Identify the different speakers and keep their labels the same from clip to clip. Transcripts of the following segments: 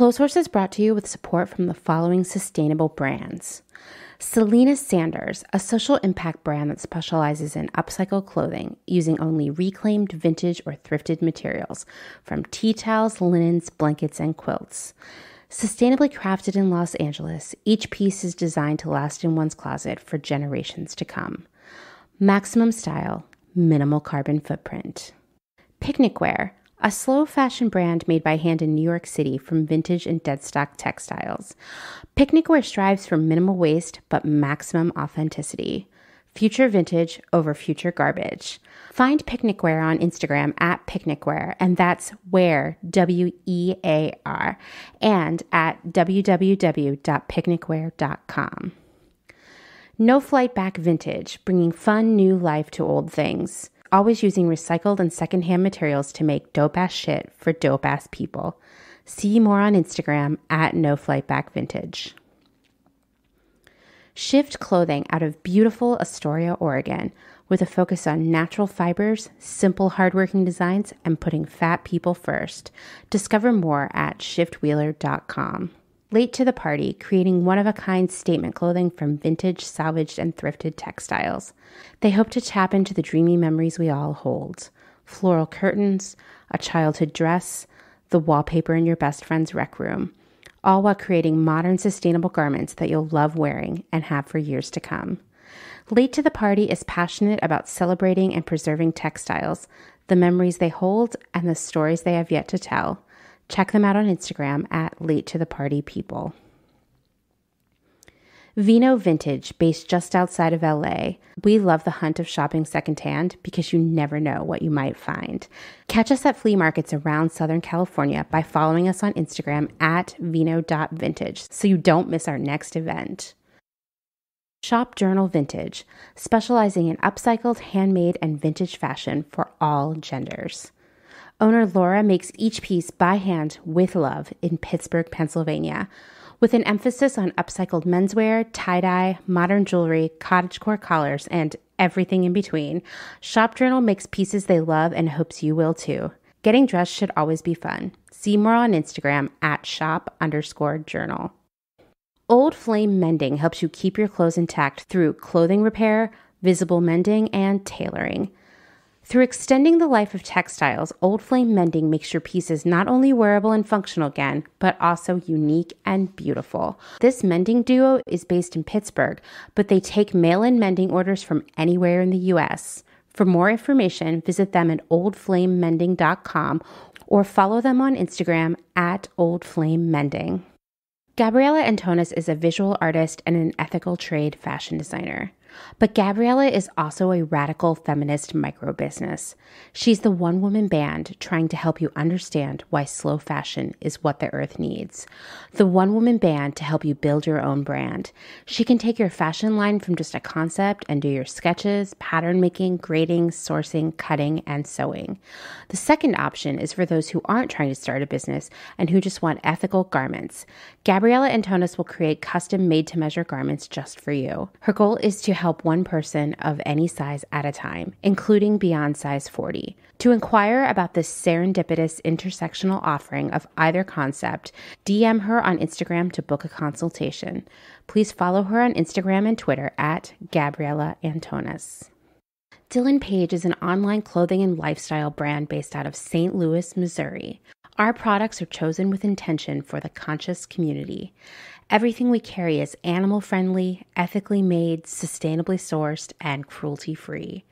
Speaker 1: Clotheshorse is brought to you with support from the following sustainable brands. Selena Sanders, a social impact brand that specializes in upcycled clothing using only reclaimed, vintage, or thrifted materials from tea towels, linens, blankets, and quilts. Sustainably crafted in Los Angeles, each piece is designed to last in one's closet for generations to come. Maximum style, minimal carbon footprint. Picnic Wear, a slow fashion brand made by hand in New York City from vintage and deadstock textiles. Picnic Wear strives for minimal waste but maximum authenticity. Future vintage over future garbage. Find Picnic Wear on Instagram at Picnic Wear, and that's where, W E A R, and at www.picnicwear.com. No Flight Back Vintage, bringing fun new life to old things always using recycled and secondhand materials to make dope ass shit for dope ass people. See more on Instagram at No Flight Back Vintage. Shift clothing out of beautiful Astoria, Oregon, with a focus on natural fibers, simple, hardworking designs, and putting fat people first. Discover more at shiftwheeler.com. Late to the party, creating one of a kind statement clothing from vintage, salvaged, and thrifted textiles. They hope to tap into the dreamy memories we all hold floral curtains, a childhood dress, the wallpaper in your best friend's rec room, all while creating modern, sustainable garments that you'll love wearing and have for years to come. Late to the Party is passionate about celebrating and preserving textiles, the memories they hold, and the stories they have yet to tell. Check them out on Instagram at Late to the Party People. Vino Vintage, based just outside of LA. We love the hunt of shopping secondhand because you never know what you might find. Catch us at flea markets around Southern California by following us on Instagram at vino.vintage so you don't miss our next event. Shop Journal Vintage, specializing in upcycled, handmade, and vintage fashion for all genders. Owner Laura makes each piece by hand with love in Pittsburgh, Pennsylvania, with an emphasis on upcycled menswear, tie dye, modern jewelry, cottagecore collars, and everything in between. Shop Journal makes pieces they love and hopes you will too. Getting dressed should always be fun. See more on Instagram at shop underscore journal. Old Flame Mending helps you keep your clothes intact through clothing repair, visible mending, and tailoring. Through extending the life of textiles, Old Flame Mending makes your pieces not only wearable and functional again, but also unique and beautiful. This mending duo is based in Pittsburgh, but they take mail in mending orders from anywhere in the U.S. For more information, visit them at oldflamemending.com or follow them on Instagram at oldflamemending. Gabriella Antonis is a visual artist and an ethical trade fashion designer. But Gabriella is also a radical feminist micro business. She's the one woman band trying to help you understand why slow fashion is what the earth needs. The one woman band to help you build your own brand. She can take your fashion line from just a concept and do your sketches, pattern making, grading, sourcing, cutting, and sewing. The second option is for those who aren't trying to start a business and who just want ethical garments. Gabriella Antonis will create custom made to measure garments just for you. Her goal is to help one person of any size at a time, including beyond size 40. To inquire about this serendipitous intersectional offering of either concept, DM her on Instagram to book a consultation. Please follow her on Instagram and Twitter at Gabriella Antonis. Dylan Page is an online clothing and lifestyle brand based out of St. Louis, Missouri. Our products are chosen with intention for the conscious community. Everything we carry is animal friendly, ethically made, sustainably sourced, and cruelty free.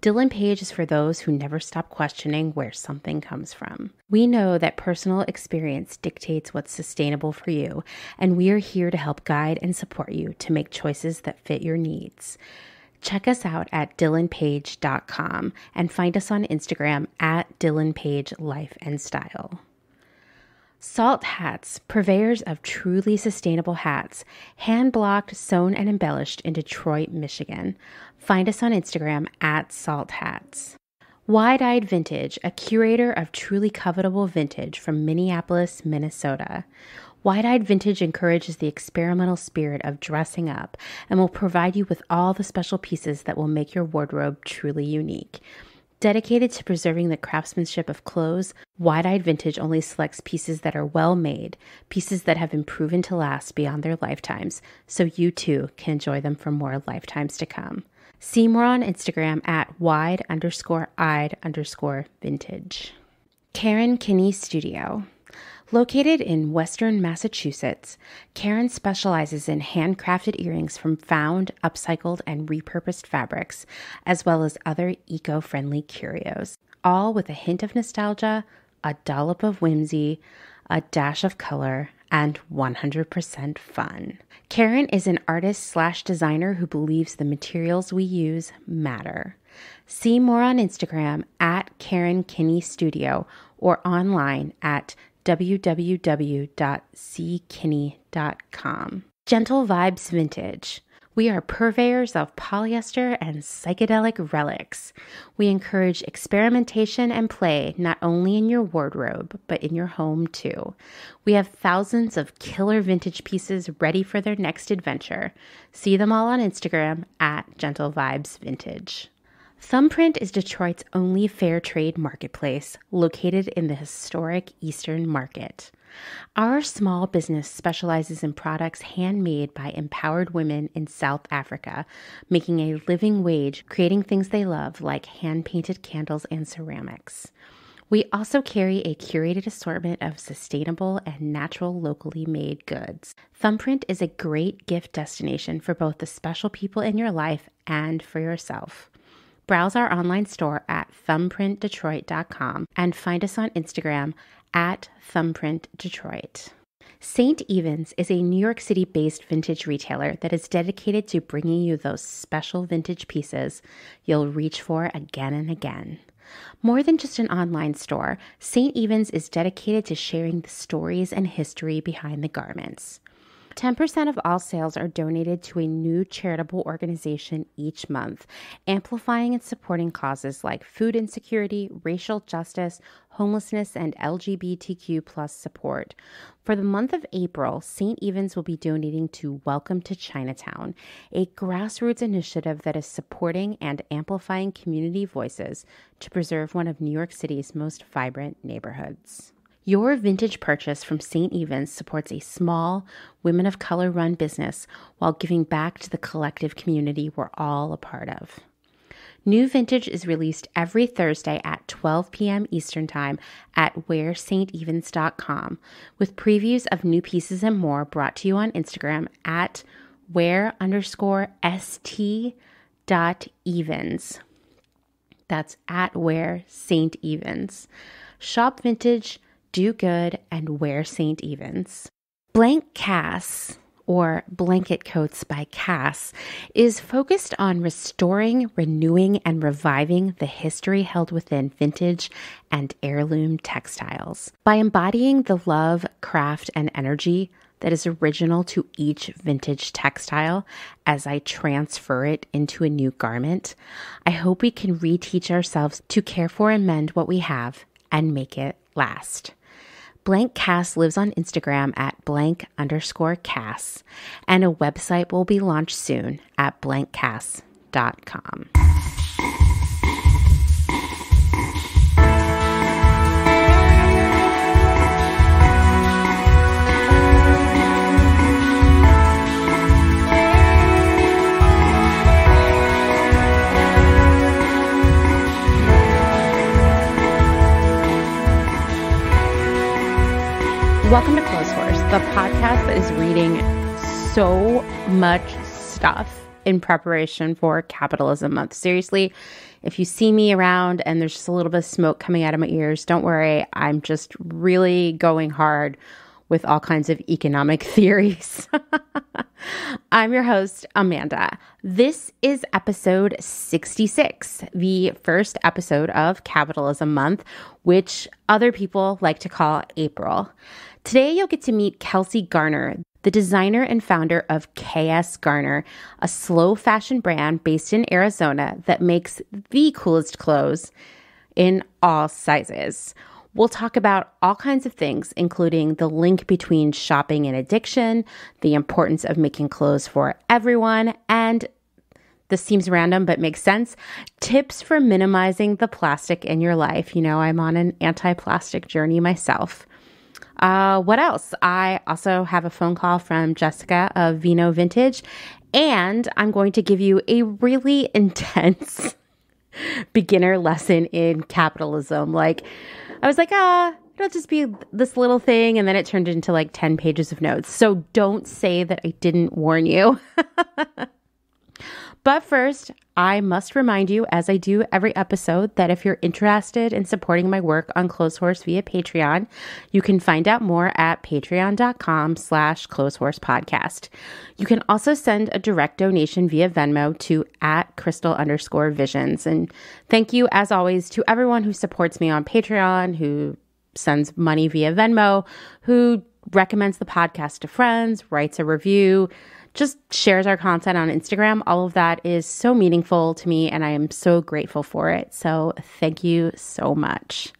Speaker 1: Dylan Page is for those who never stop questioning where something comes from. We know that personal experience dictates what's sustainable for you, and we are here to help guide and support you to make choices that fit your needs. Check us out at dylanpage.com and find us on Instagram at dylanpage life and style. Salt Hats, purveyors of truly sustainable hats, hand blocked, sewn, and embellished in Detroit, Michigan. Find us on Instagram at Salt Hats. Wide Eyed Vintage, a curator of truly covetable vintage from Minneapolis, Minnesota. Wide Eyed Vintage encourages the experimental spirit of dressing up and will provide you with all the special pieces that will make your wardrobe truly unique. Dedicated to preserving the craftsmanship of clothes, Wide Eyed Vintage only selects pieces that are well made, pieces that have been proven to last beyond their lifetimes, so you too can enjoy them for more lifetimes to come. See more on Instagram at wide underscore eyed underscore vintage. Karen Kinney Studio. Located in Western Massachusetts, Karen specializes in handcrafted earrings from found, upcycled, and repurposed fabrics, as well as other eco friendly curios, all with a hint of nostalgia, a dollop of whimsy, a dash of color, and 100% fun. Karen is an artist slash designer who believes the materials we use matter. See more on Instagram at Karen Kinney Studio or online at www.ckinney.com. Gentle Vibes Vintage. We are purveyors of polyester and psychedelic relics. We encourage experimentation and play not only in your wardrobe, but in your home too. We have thousands of killer vintage pieces ready for their next adventure. See them all on Instagram at Gentle Vibes Vintage. Thumbprint is Detroit's only fair trade marketplace located in the historic Eastern Market. Our small business specializes in products handmade by empowered women in South Africa, making a living wage creating things they love like hand painted candles and ceramics. We also carry a curated assortment of sustainable and natural locally made goods. Thumbprint is a great gift destination for both the special people in your life and for yourself. Browse our online store at thumbprintdetroit.com and find us on Instagram at thumbprintdetroit. St. Evens is a New York City based vintage retailer that is dedicated to bringing you those special vintage pieces you'll reach for again and again. More than just an online store, St. Evens is dedicated to sharing the stories and history behind the garments. 10% of all sales are donated to a new charitable organization each month, amplifying and supporting causes like food insecurity, racial justice, homelessness, and LGBTQ plus support. For the month of April, St. Evens will be donating to Welcome to Chinatown, a grassroots initiative that is supporting and amplifying community voices to preserve one of New York City's most vibrant neighborhoods. Your vintage purchase from St. Evens supports a small, women of color run business while giving back to the collective community we're all a part of. New vintage is released every Thursday at 12 p.m. Eastern Time at wearstevens.com, with previews of new pieces and more brought to you on Instagram at wear underscore st dot evens. That's at wear St. Evens. Shop vintage do good, and wear St. Evens. Blank Cass, or Blanket Coats by Cass, is focused on restoring, renewing, and reviving the history held within vintage and heirloom textiles. By embodying the love, craft, and energy that is original to each vintage textile as I transfer it into a new garment, I hope we can reteach ourselves to care for and mend what we have and make it last. Blank Cass lives on Instagram at blank underscore Cass, and a website will be launched soon at blankcass.com. Welcome to Clotheshorse, the podcast that is reading so much stuff in preparation for Capitalism Month. Seriously, if you see me around and there's just a little bit of smoke coming out of my ears, don't worry. I'm just really going hard with all kinds of economic theories. I'm your host, Amanda. This is episode 66, the first episode of Capitalism Month, which other people like to call April. Today, you'll get to meet Kelsey Garner, the designer and founder of KS Garner, a slow fashion brand based in Arizona that makes the coolest clothes in all sizes. We'll talk about all kinds of things, including the link between shopping and addiction, the importance of making clothes for everyone, and this seems random, but makes sense. Tips for minimizing the plastic in your life. You know, I'm on an anti plastic journey myself. Uh, what else? I also have a phone call from Jessica of Vino Vintage, and I'm going to give you a really intense beginner lesson in capitalism. Like, I was like, ah, it'll just be this little thing. And then it turned into like 10 pages of notes. So don't say that I didn't warn you. But first, I must remind you, as I do every episode, that if you're interested in supporting my work on Clotheshorse via Patreon, you can find out more at patreon.com slash clotheshorsepodcast. You can also send a direct donation via Venmo to at crystal underscore visions. And thank you, as always, to everyone who supports me on Patreon, who sends money via Venmo, who recommends the podcast to friends, writes a review, just shares our content on Instagram. All of that is so meaningful to me, and I am so grateful for it. So, thank you so much.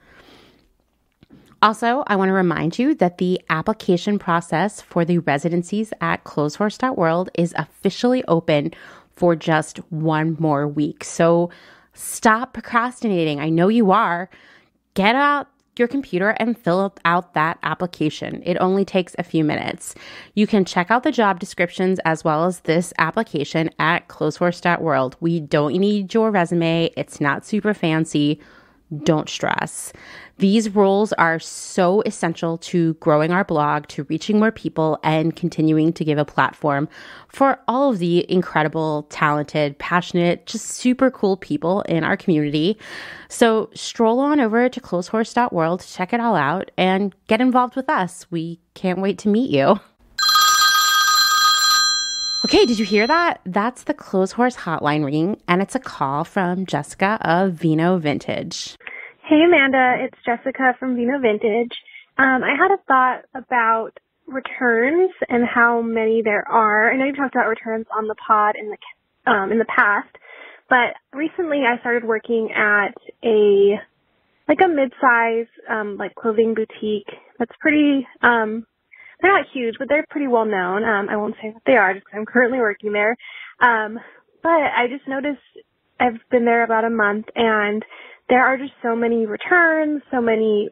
Speaker 1: Also, I want to remind you that the application process for the residencies at clotheshorse.world is officially open for just one more week. So, stop procrastinating. I know you are. Get out your computer and fill out that application. It only takes a few minutes. You can check out the job descriptions as well as this application at clotheshorse.world. We don't need your resume, it's not super fancy. Don't stress. These roles are so essential to growing our blog, to reaching more people, and continuing to give a platform for all of the incredible, talented, passionate, just super cool people in our community. So stroll on over to clotheshorse.world, check it all out, and get involved with us. We can't wait to meet you. Okay, did you hear that? That's the Clotheshorse hotline ring, and it's a call from Jessica of Vino Vintage.
Speaker 2: Hey Amanda, it's Jessica from Vino Vintage. Um, I had a thought about returns and how many there are. I know you talked about returns on the pod in the um, in the past, but recently I started working at a like a mid-size um, like clothing boutique that's pretty um, they're not huge, but they're pretty well known. Um, I won't say what they are just because I'm currently working there. Um, but I just noticed I've been there about a month and there are just so many returns, so many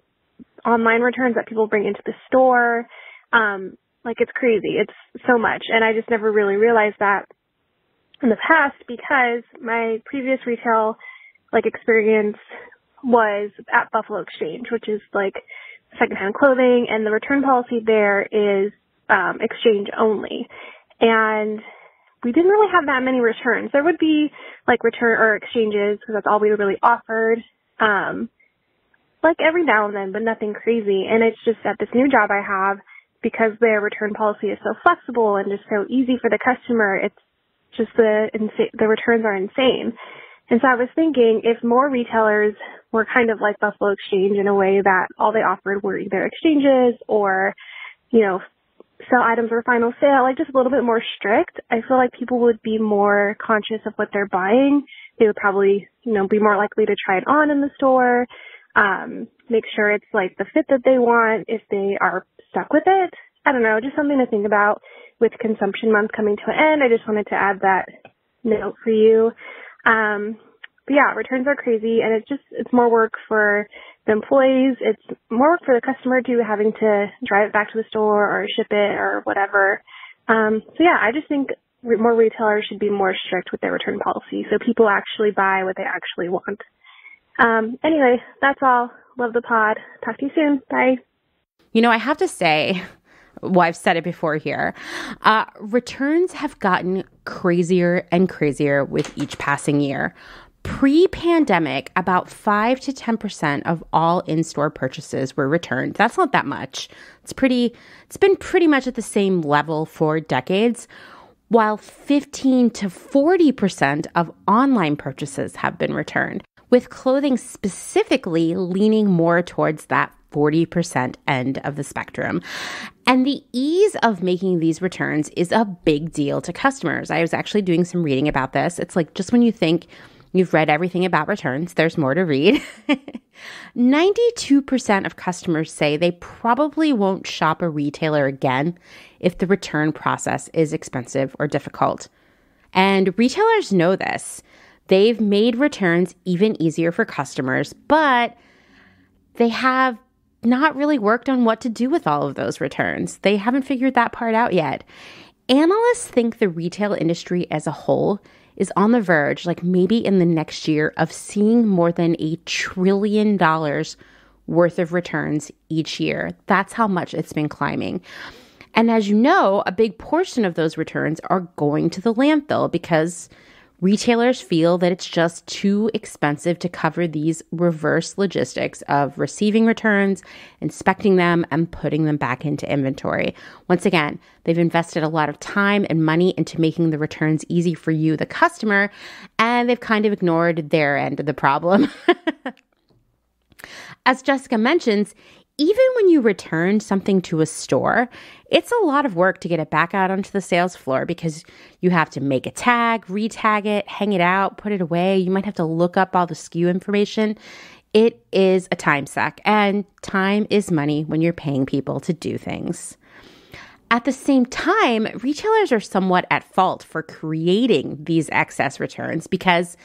Speaker 2: online returns that people bring into the store. Um, like it's crazy. It's so much. And I just never really realized that in the past because my previous retail like experience was at Buffalo Exchange, which is like secondhand clothing and the return policy there is um, exchange only. And we didn't really have that many returns. There would be like return or exchanges because that's all we really offered. Um, like every now and then, but nothing crazy. And it's just at this new job I have because their return policy is so flexible and just so easy for the customer. It's just the insa- the returns are insane. And so I was thinking if more retailers were kind of like Buffalo Exchange in a way that all they offered were either exchanges or, you know, sell items for final sale, like just a little bit more strict, I feel like people would be more conscious of what they're buying. They would probably, you know, be more likely to try it on in the store, um, make sure it's like the fit that they want if they are stuck with it. I don't know, just something to think about with consumption month coming to an end. I just wanted to add that note for you. Um, but yeah, returns are crazy and it's just, it's more work for the employees. It's more work for the customer too, having to drive it back to the store or ship it or whatever. Um, so yeah, I just think more retailers should be more strict with their return policy so people actually buy what they actually want. Um, anyway, that's all. Love the pod. Talk to you soon. Bye.
Speaker 1: You know, I have to say, well, I've said it before here. Uh, returns have gotten crazier and crazier with each passing year. Pre pandemic, about 5 to 10% of all in store purchases were returned. That's not that much. It's pretty, it's been pretty much at the same level for decades, while 15 to 40% of online purchases have been returned, with clothing specifically leaning more towards that 40% end of the spectrum. And the ease of making these returns is a big deal to customers. I was actually doing some reading about this. It's like just when you think, You've read everything about returns, there's more to read. 92% of customers say they probably won't shop a retailer again if the return process is expensive or difficult. And retailers know this. They've made returns even easier for customers, but they have not really worked on what to do with all of those returns. They haven't figured that part out yet. Analysts think the retail industry as a whole is on the verge, like maybe in the next year, of seeing more than a trillion dollars worth of returns each year. That's how much it's been climbing. And as you know, a big portion of those returns are going to the landfill because retailers feel that it's just too expensive to cover these reverse logistics of receiving returns, inspecting them, and putting them back into inventory. Once again, they've invested a lot of time and money into making the returns easy for you, the customer, and they've kind of ignored their end of the problem. As Jessica mentions, even when you return something to a store, it's a lot of work to get it back out onto the sales floor because you have to make a tag, retag it, hang it out, put it away. You might have to look up all the SKU information. It is a time suck, and time is money when you're paying people to do things. At the same time, retailers are somewhat at fault for creating these excess returns because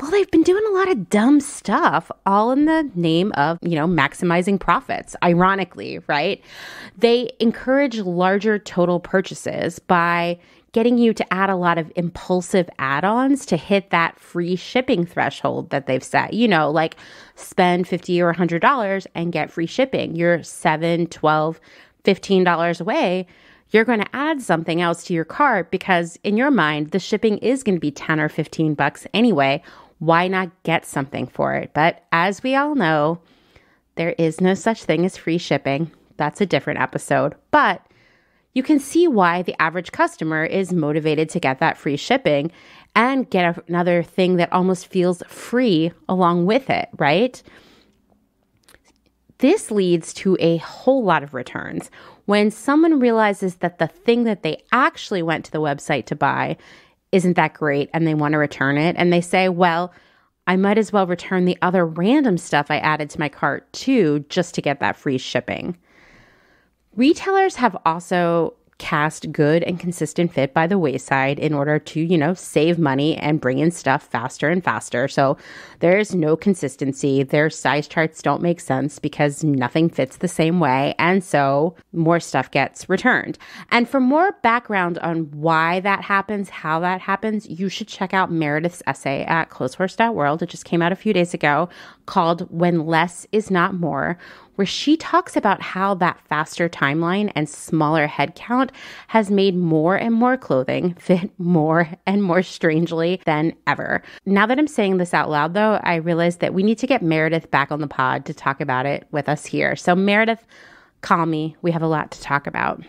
Speaker 1: well, they've been doing a lot of dumb stuff, all in the name of, you know, maximizing profits, ironically, right? They encourage larger total purchases by getting you to add a lot of impulsive add ons to hit that free shipping threshold that they've set. You know, like spend 50 or $100 and get free shipping. You're 7, 12, $15 away you're going to add something else to your cart because in your mind the shipping is going to be 10 or 15 bucks anyway why not get something for it? But as we all know, there is no such thing as free shipping. That's a different episode. But you can see why the average customer is motivated to get that free shipping and get another thing that almost feels free along with it, right? This leads to a whole lot of returns. When someone realizes that the thing that they actually went to the website to buy isn't that great and they want to return it. And they say, well, I might as well return the other random stuff I added to my cart too, just to get that free shipping. Retailers have also cast good and consistent fit by the wayside in order to, you know, save money and bring in stuff faster and faster. So there's no consistency. Their size charts don't make sense because nothing fits the same way. And so more stuff gets returned. And for more background on why that happens, how that happens, you should check out Meredith's essay at clotheshorse.world. It just came out a few days ago called When Less Is Not More where she talks about how that faster timeline and smaller headcount has made more and more clothing fit more and more strangely than ever. Now that I'm saying this out loud, though, I realize that we need to get Meredith back on the pod to talk about it with us here. So, Meredith, call me. We have a lot to talk about.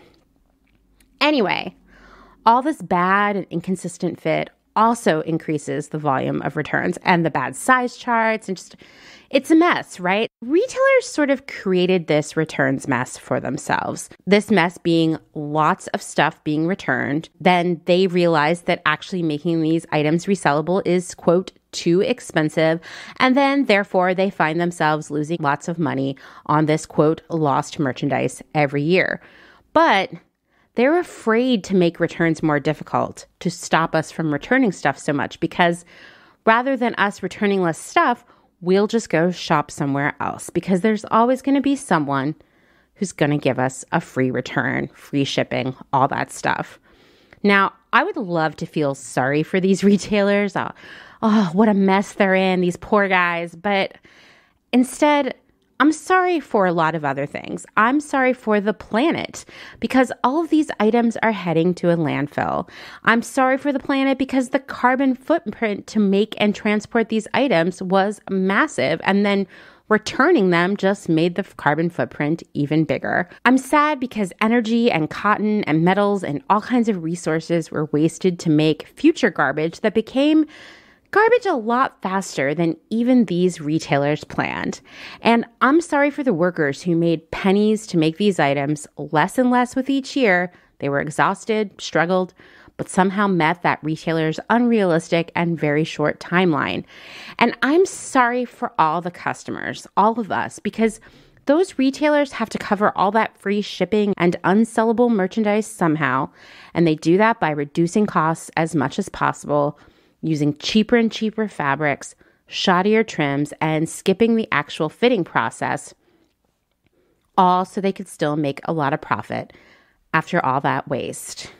Speaker 1: Anyway, all this bad and inconsistent fit also increases the volume of returns and the bad size charts and just it's a mess, right? Retailers sort of created this returns mess for themselves. This mess being lots of stuff being returned. Then they realized that actually making these items resellable is, quote, too expensive. And then, therefore, they find themselves losing lots of money on this, quote, lost merchandise every year. But they're afraid to make returns more difficult to stop us from returning stuff so much because rather than us returning less stuff, we'll just go shop somewhere else because there's always going to be someone who's going to give us a free return, free shipping, all that stuff. Now, I would love to feel sorry for these retailers. Oh, oh, what a mess they're in, these poor guys. But instead, I'm sorry for a lot of other things. I'm sorry for the planet because all of these items are heading to a landfill. I'm sorry for the planet because the carbon footprint to make and transport these items was massive. And then returning them just made the carbon footprint even bigger. I'm sad because energy and cotton and metals and all kinds of resources were wasted to make future garbage that became garbage a lot faster than even these retailers planned. And I'm sorry for the workers who made pennies to make these items less and less with each year. They were exhausted, struggled, but somehow met that retailer's unrealistic and very short timeline. And I'm sorry for all the customers, all of us, because those retailers have to cover all that free shipping and unsellable merchandise somehow, and they do that by reducing costs as much as possible, using cheaper and cheaper fabrics, shoddier trims, and skipping the actual fitting process, all so they could still make a lot of profit after all that waste.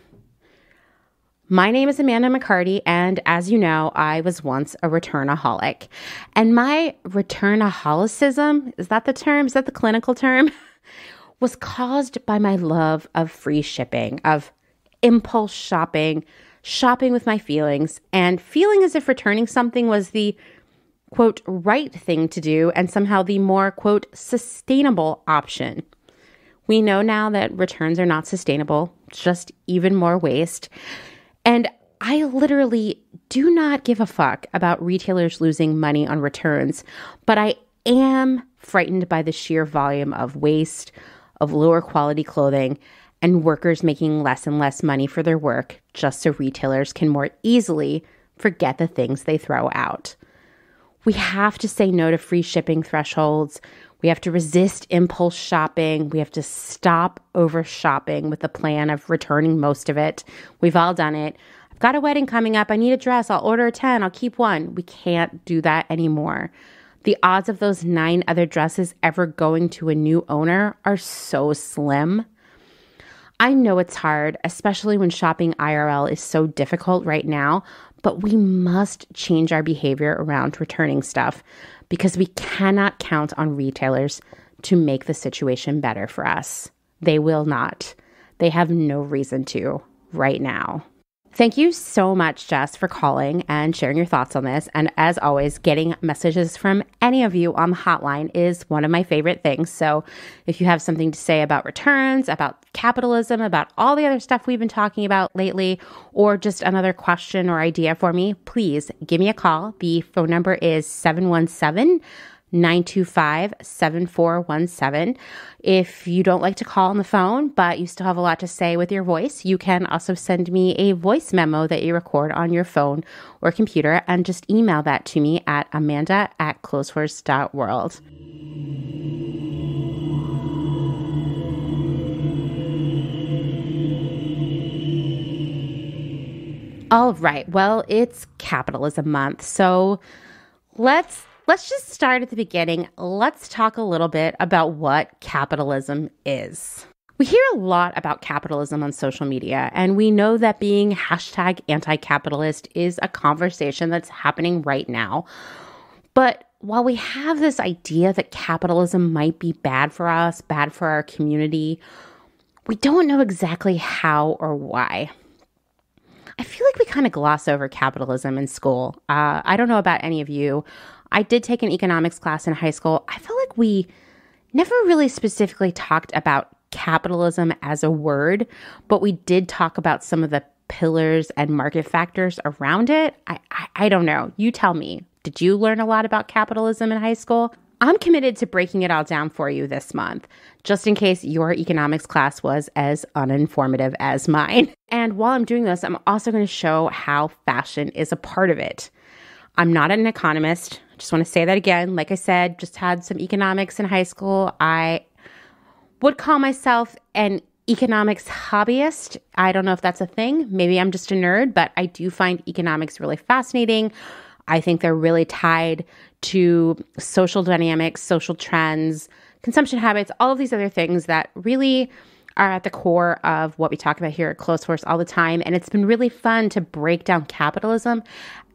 Speaker 1: My name is Amanda McCarty, and as you know, I was once a returnaholic. And my returnaholicism is that the term? Is that the clinical term? was caused by my love of free shipping, of impulse shopping, shopping with my feelings, and feeling as if returning something was the quote, right thing to do and somehow the more quote, sustainable option. We know now that returns are not sustainable, just even more waste. And I literally do not give a fuck about retailers losing money on returns, but I am frightened by the sheer volume of waste, of lower quality clothing, and workers making less and less money for their work just so retailers can more easily forget the things they throw out. We have to say no to free shipping thresholds. We have to resist impulse shopping. We have to stop over shopping with the plan of returning most of it. We've all done it. I've got a wedding coming up. I need a dress. I'll order a 10. I'll keep one. We can't do that anymore. The odds of those nine other dresses ever going to a new owner are so slim. I know it's hard, especially when shopping IRL is so difficult right now, but we must change our behavior around returning stuff because we cannot count on retailers to make the situation better for us. They will not. They have no reason to right now. Thank you so much, Jess, for calling and sharing your thoughts on this. And as always, getting messages from any of you on the hotline is one of my favorite things. So if you have something to say about returns, about capitalism, about all the other stuff we've been talking about lately, or just another question or idea for me, please give me a call. The phone number is 717 925 7417. If you don't like to call on the phone, but you still have a lot to say with your voice, you can also send me a voice memo that you record on your phone or computer and just email that to me at amanda at clotheshorse.world. All right. Well, it's capitalism month. So let's let's just start at the beginning. Let's talk a little bit about what capitalism is. We hear a lot about capitalism on social media, and we know that being hashtag anti capitalist is a conversation that's happening right now. But while we have this idea that capitalism might be bad for us, bad for our community, we don't know exactly how or why. I feel like we kind of gloss over capitalism in school. Uh, I don't know about any of you. I did take an economics class in high school. I felt like we never really specifically talked about capitalism as a word, but we did talk about some of the pillars and market factors around it. I, I, I don't know. You tell me. Did you learn a lot about capitalism in high school? I'm committed to breaking it all down for you this month, just in case your economics class was as uninformative as mine. And while I'm doing this, I'm also going to show how fashion is a part of it. I'm not an economist. I just want to say that again. Like I said, just had some economics in high school. I would call myself an economics hobbyist. I don't know if that's a thing. Maybe I'm just a nerd, but I do find economics really fascinating. I think they're really tied to social dynamics, social trends, consumption habits, all of these other things that really are at the core of what we talk about here at Clotheshorse all the time. And it's been really fun to break down capitalism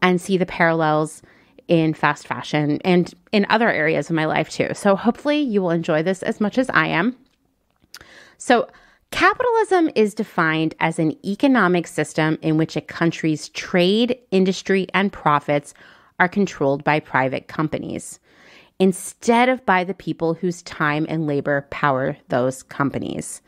Speaker 1: and see the parallels in fast fashion and in other areas of my life too. So hopefully you will enjoy this as much as I am. So, capitalism is defined as an economic system in which a country's trade, industry, and profits are controlled by private companies instead of by the people whose time and labor power those companies.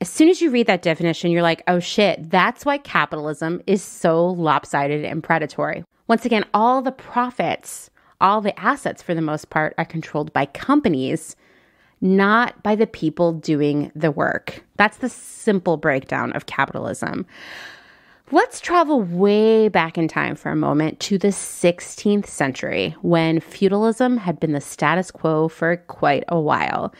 Speaker 1: As soon as you read that definition, you're like, oh shit, that's why capitalism is so lopsided and predatory. Once again, all the profits, all the assets for the most part are controlled by companies, not by the people doing the work. That's the simple breakdown of capitalism. Let's travel way back in time for a moment to the 16th century when feudalism had been the status quo for quite a while.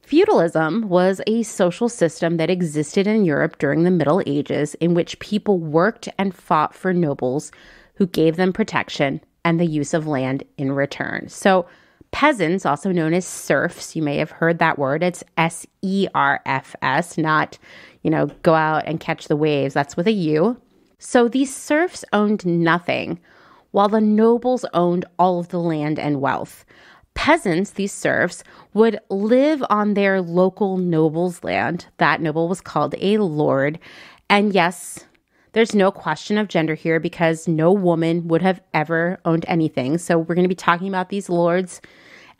Speaker 1: Feudalism was a social system that existed in Europe during the Middle Ages in which people worked and fought for nobles who gave them protection and the use of land in return. So, peasants, also known as serfs, you may have heard that word. It's S E R F S, not you know, go out and catch the waves. That's with a U. So these serfs owned nothing, while the nobles owned all of the land and wealth. Peasants, these serfs, would live on their local noble's land. That noble was called a lord. And yes, there's no question of gender here because no woman would have ever owned anything. So we're going to be talking about these lords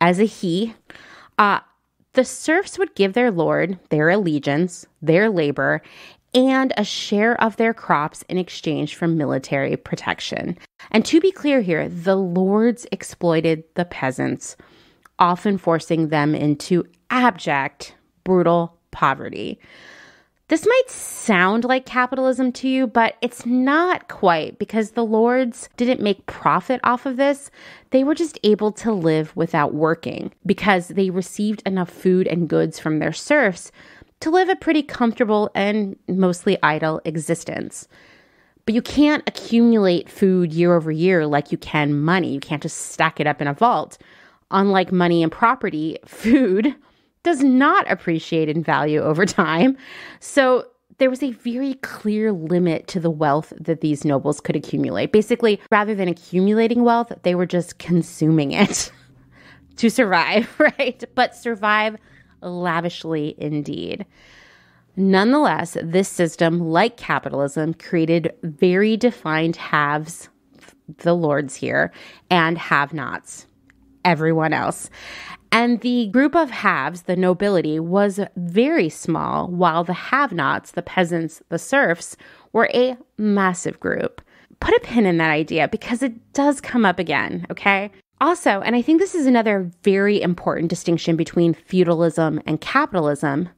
Speaker 1: as a he. Uh, the serfs would give their lord their allegiance, their labor, and a share of their crops in exchange for military protection. And to be clear here, the lords exploited the peasants, often forcing them into abject, brutal poverty. This might sound like capitalism to you, but it's not quite because the lords didn't make profit off of this. They were just able to live without working because they received enough food and goods from their serfs to live a pretty comfortable and mostly idle existence. But you can't accumulate food year over year like you can money. You can't just stack it up in a vault. Unlike money and property, food does not appreciate in value over time. So there was a very clear limit to the wealth that these nobles could accumulate. Basically, rather than accumulating wealth, they were just consuming it to survive, right? But survive lavishly indeed. Nonetheless, this system, like capitalism, created very defined haves, the lords here, and have nots, everyone else. And the group of haves, the nobility, was very small, while the have nots, the peasants, the serfs, were a massive group. Put a pin in that idea because it does come up again, okay? Also, and I think this is another very important distinction between feudalism and capitalism,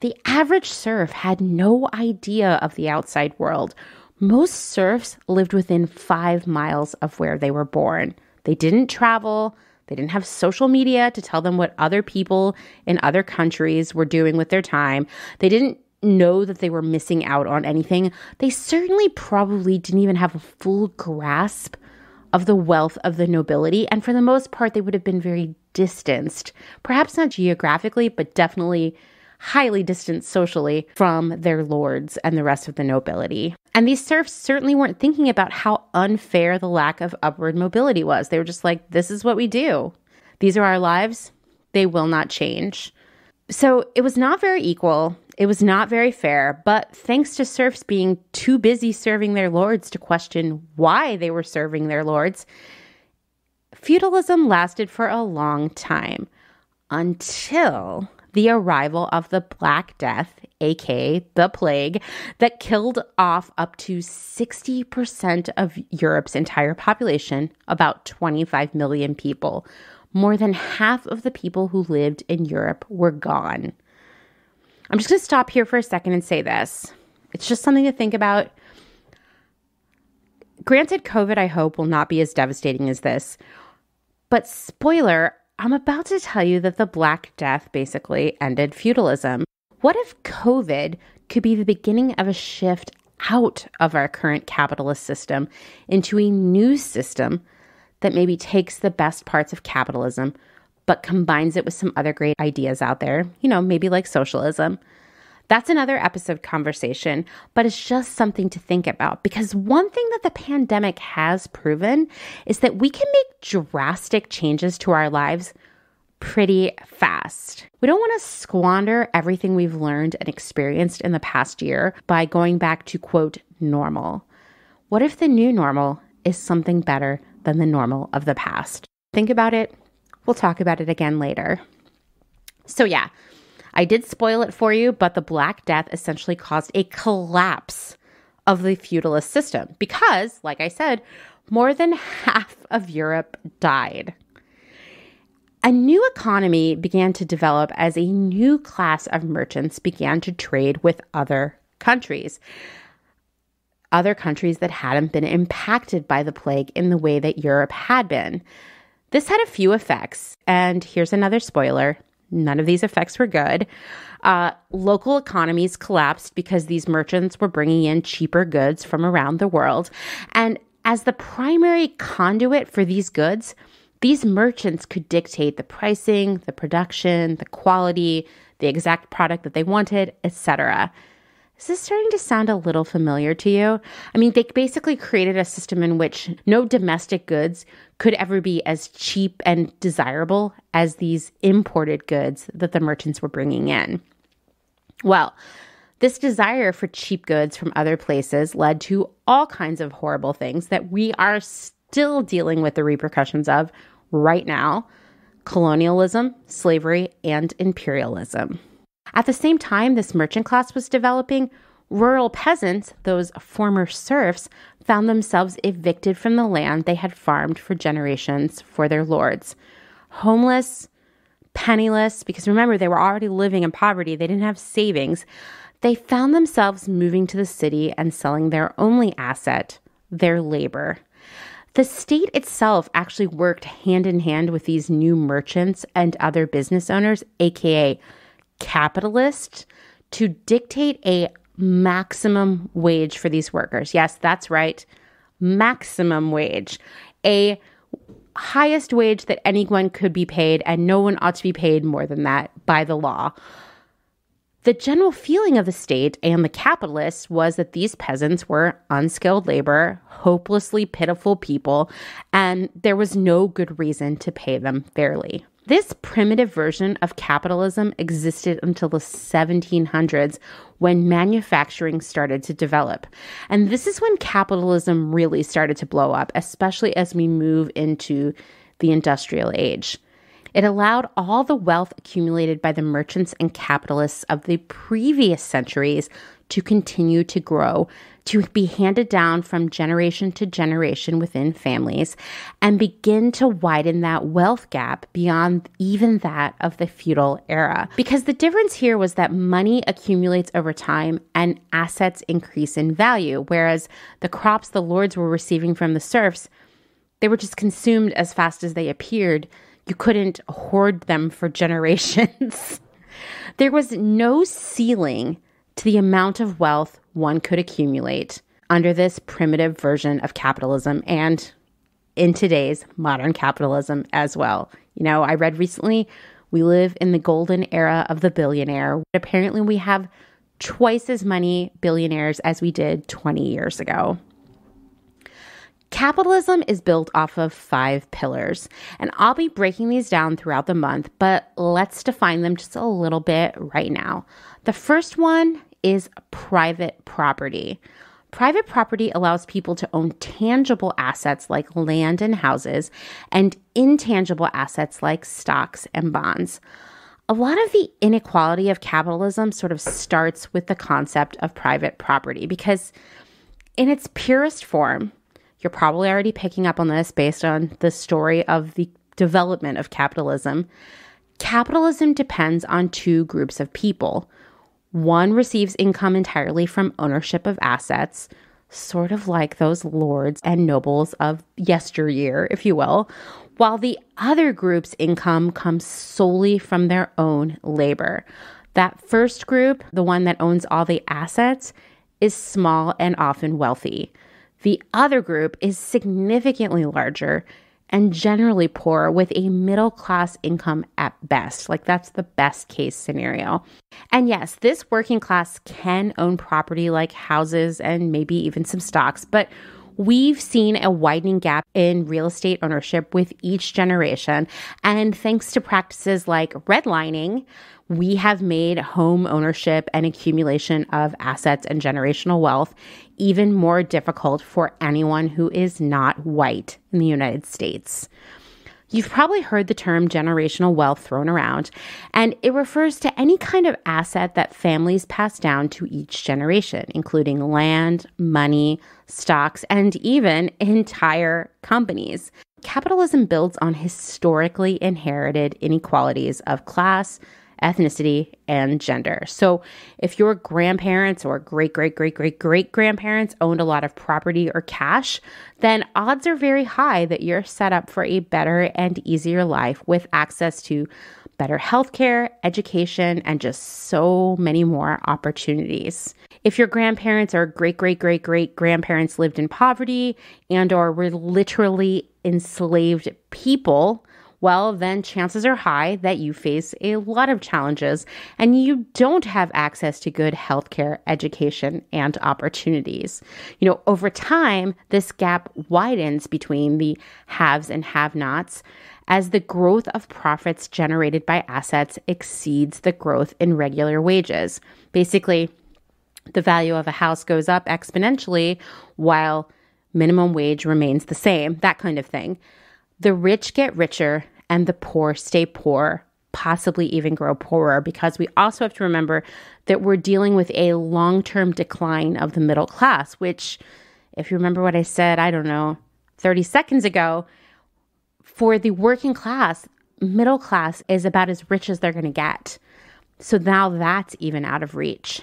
Speaker 1: the average serf had no idea of the outside world. Most serfs lived within five miles of where they were born. They didn't travel, they didn't have social media to tell them what other people in other countries were doing with their time. They didn't know that they were missing out on anything. They certainly probably didn't even have a full grasp of the wealth of the nobility. And for the most part, they would have been very distanced, perhaps not geographically, but definitely highly distant socially from their lords and the rest of the nobility. And these serfs certainly weren't thinking about how unfair the lack of upward mobility was. They were just like, this is what we do. These are our lives. They will not change. So it was not very equal. It was not very fair, but thanks to serfs being too busy serving their lords to question why they were serving their lords, feudalism lasted for a long time until the arrival of the Black Death, aka the plague, that killed off up to 60% of Europe's entire population, about 25 million people. More than half of the people who lived in Europe were gone. I'm just going to stop here for a second and say this. It's just something to think about. Granted, COVID, I hope, will not be as devastating as this. But spoiler, I'm about to tell you that the Black Death basically ended feudalism. What if COVID could be the beginning of a shift out of our current capitalist system into a new system that maybe takes the best parts of capitalism but combines it with some other great ideas out there, you know, maybe like socialism? That's another episode conversation, but it's just something to think about because one thing that the pandemic has proven is that we can make drastic changes to our lives pretty fast. We don't want to squander everything we've learned and experienced in the past year by going back to quote normal. What if the new normal is something better than the normal of the past? Think about it. We'll talk about it again later. So, yeah, I did spoil it for you, but the Black Death essentially caused a collapse of the feudalist system because, like I said, more than half of Europe died. A new economy began to develop as a new class of merchants began to trade with other countries. other countries that hadn't been impacted by the plague in the way that Europe had been. This had a few effects, and here's another spoiler none of these effects were good. Uh, local economies collapsed because these merchants were bringing in cheaper goods from around the world. And as the primary conduit for these goods, these merchants could dictate the pricing, the production, the quality, the exact product that they wanted, etc. Is this starting to sound a little familiar to you? I mean, they basically created a system in which no domestic goods could ever be as cheap and desirable as these imported goods that the merchants were bringing in. Well, this desire for cheap goods from other places led to all kinds of horrible things that we are still dealing with the repercussions of right now colonialism, slavery, and imperialism. At the same time this merchant class was developing, rural peasants, those former serfs, found themselves evicted from the land they had farmed for generations for their lords. Homeless, penniless, because remember, they were already living in poverty, they didn't have savings. They found themselves moving to the city and selling their only asset, their labor. The state itself actually worked hand in hand with these new merchants and other business owners, aka capitalists, to dictate a maximum wage for these workers. Yes, that's right. Maximum wage. A highest wage that anyone could be paid, and no one ought to be paid more than that by the law. The general feeling of the state and the capitalists was that these peasants were unskilled labor, hopelessly pitiful people, and there was no good reason to pay them fairly. This primitive version of capitalism existed until the 1700s when manufacturing started to develop. And this is when capitalism really started to blow up, especially as we move into the industrial age. It allowed all the wealth accumulated by the merchants and capitalists of the previous centuries to continue to grow, to be handed down from generation to generation within families, and begin to widen that wealth gap beyond even that of the feudal era. Because the difference here was that money accumulates over time and assets increase in value, whereas the crops the lords were receiving from the serfs, they were just consumed as fast as they appeared you couldn't hoard them for generations. there was no ceiling to the amount of wealth one could accumulate under this primitive version of capitalism and in today's modern capitalism as well. You know, I read recently we live in the golden era of the billionaire. Apparently, we have twice as many billionaires as we did 20 years ago. Capitalism is built off of five pillars, and I'll be breaking these down throughout the month, but let's define them just a little bit right now. The first one is private property. Private property allows people to own tangible assets like land and houses, and intangible assets like stocks and bonds. A lot of the inequality of capitalism sort of starts with the concept of private property because, in its purest form, you're probably already picking up on this based on the story of the development of capitalism. Capitalism depends on two groups of people. One receives income entirely from ownership of assets, sort of like those lords and nobles of yesteryear, if you will, while the other group's income comes solely from their own labor. That first group, the one that owns all the assets, is small and often wealthy. The other group is significantly larger and generally poor with a middle class income at best. Like that's the best case scenario. And yes, this working class can own property like houses and maybe even some stocks, but we've seen a widening gap in real estate ownership with each generation. And thanks to practices like redlining, we have made home ownership and accumulation of assets and generational wealth even more difficult for anyone who is not white in the United States. You've probably heard the term generational wealth thrown around, and it refers to any kind of asset that families pass down to each generation, including land, money, stocks, and even entire companies. Capitalism builds on historically inherited inequalities of class, ethnicity, and gender. So, if your grandparents or great, great, great, great, great grandparents owned a lot of property or cash, then odds are very high that you're set up for a better and easier life with access to better healthcare, education, and just so many more opportunities. If your grandparents or great great great great grandparents lived in poverty and or were literally enslaved people, well, then chances are high that you face a lot of challenges and you don't have access to good healthcare, education, and opportunities. You know, over time, this gap widens between the haves and have nots as the growth of profits generated by assets exceeds the growth in regular wages. Basically, the value of a house goes up exponentially while minimum wage remains the same, that kind of thing. The rich get richer and the poor stay poor, possibly even grow poorer, because we also have to remember that we're dealing with a long term decline of the middle class, which, if you remember what I said, I don't know, 30 seconds ago, for the working class, middle class is about as rich as they're going to get. So now that's even out of reach.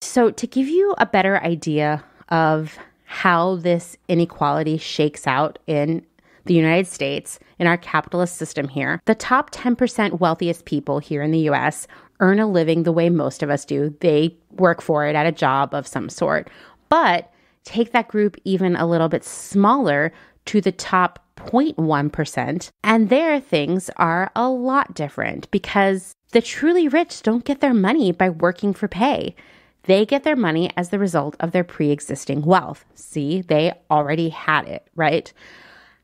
Speaker 1: So, to give you a better idea of how this inequality shakes out in the United States, in our capitalist system here, the top 10% wealthiest people here in the US earn a living the way most of us do. They work for it at a job of some sort. But take that group even a little bit smaller to the top 0.1%, and there things are a lot different because the truly rich don't get their money by working for pay. They get their money as the result of their pre existing wealth. See, they already had it, right?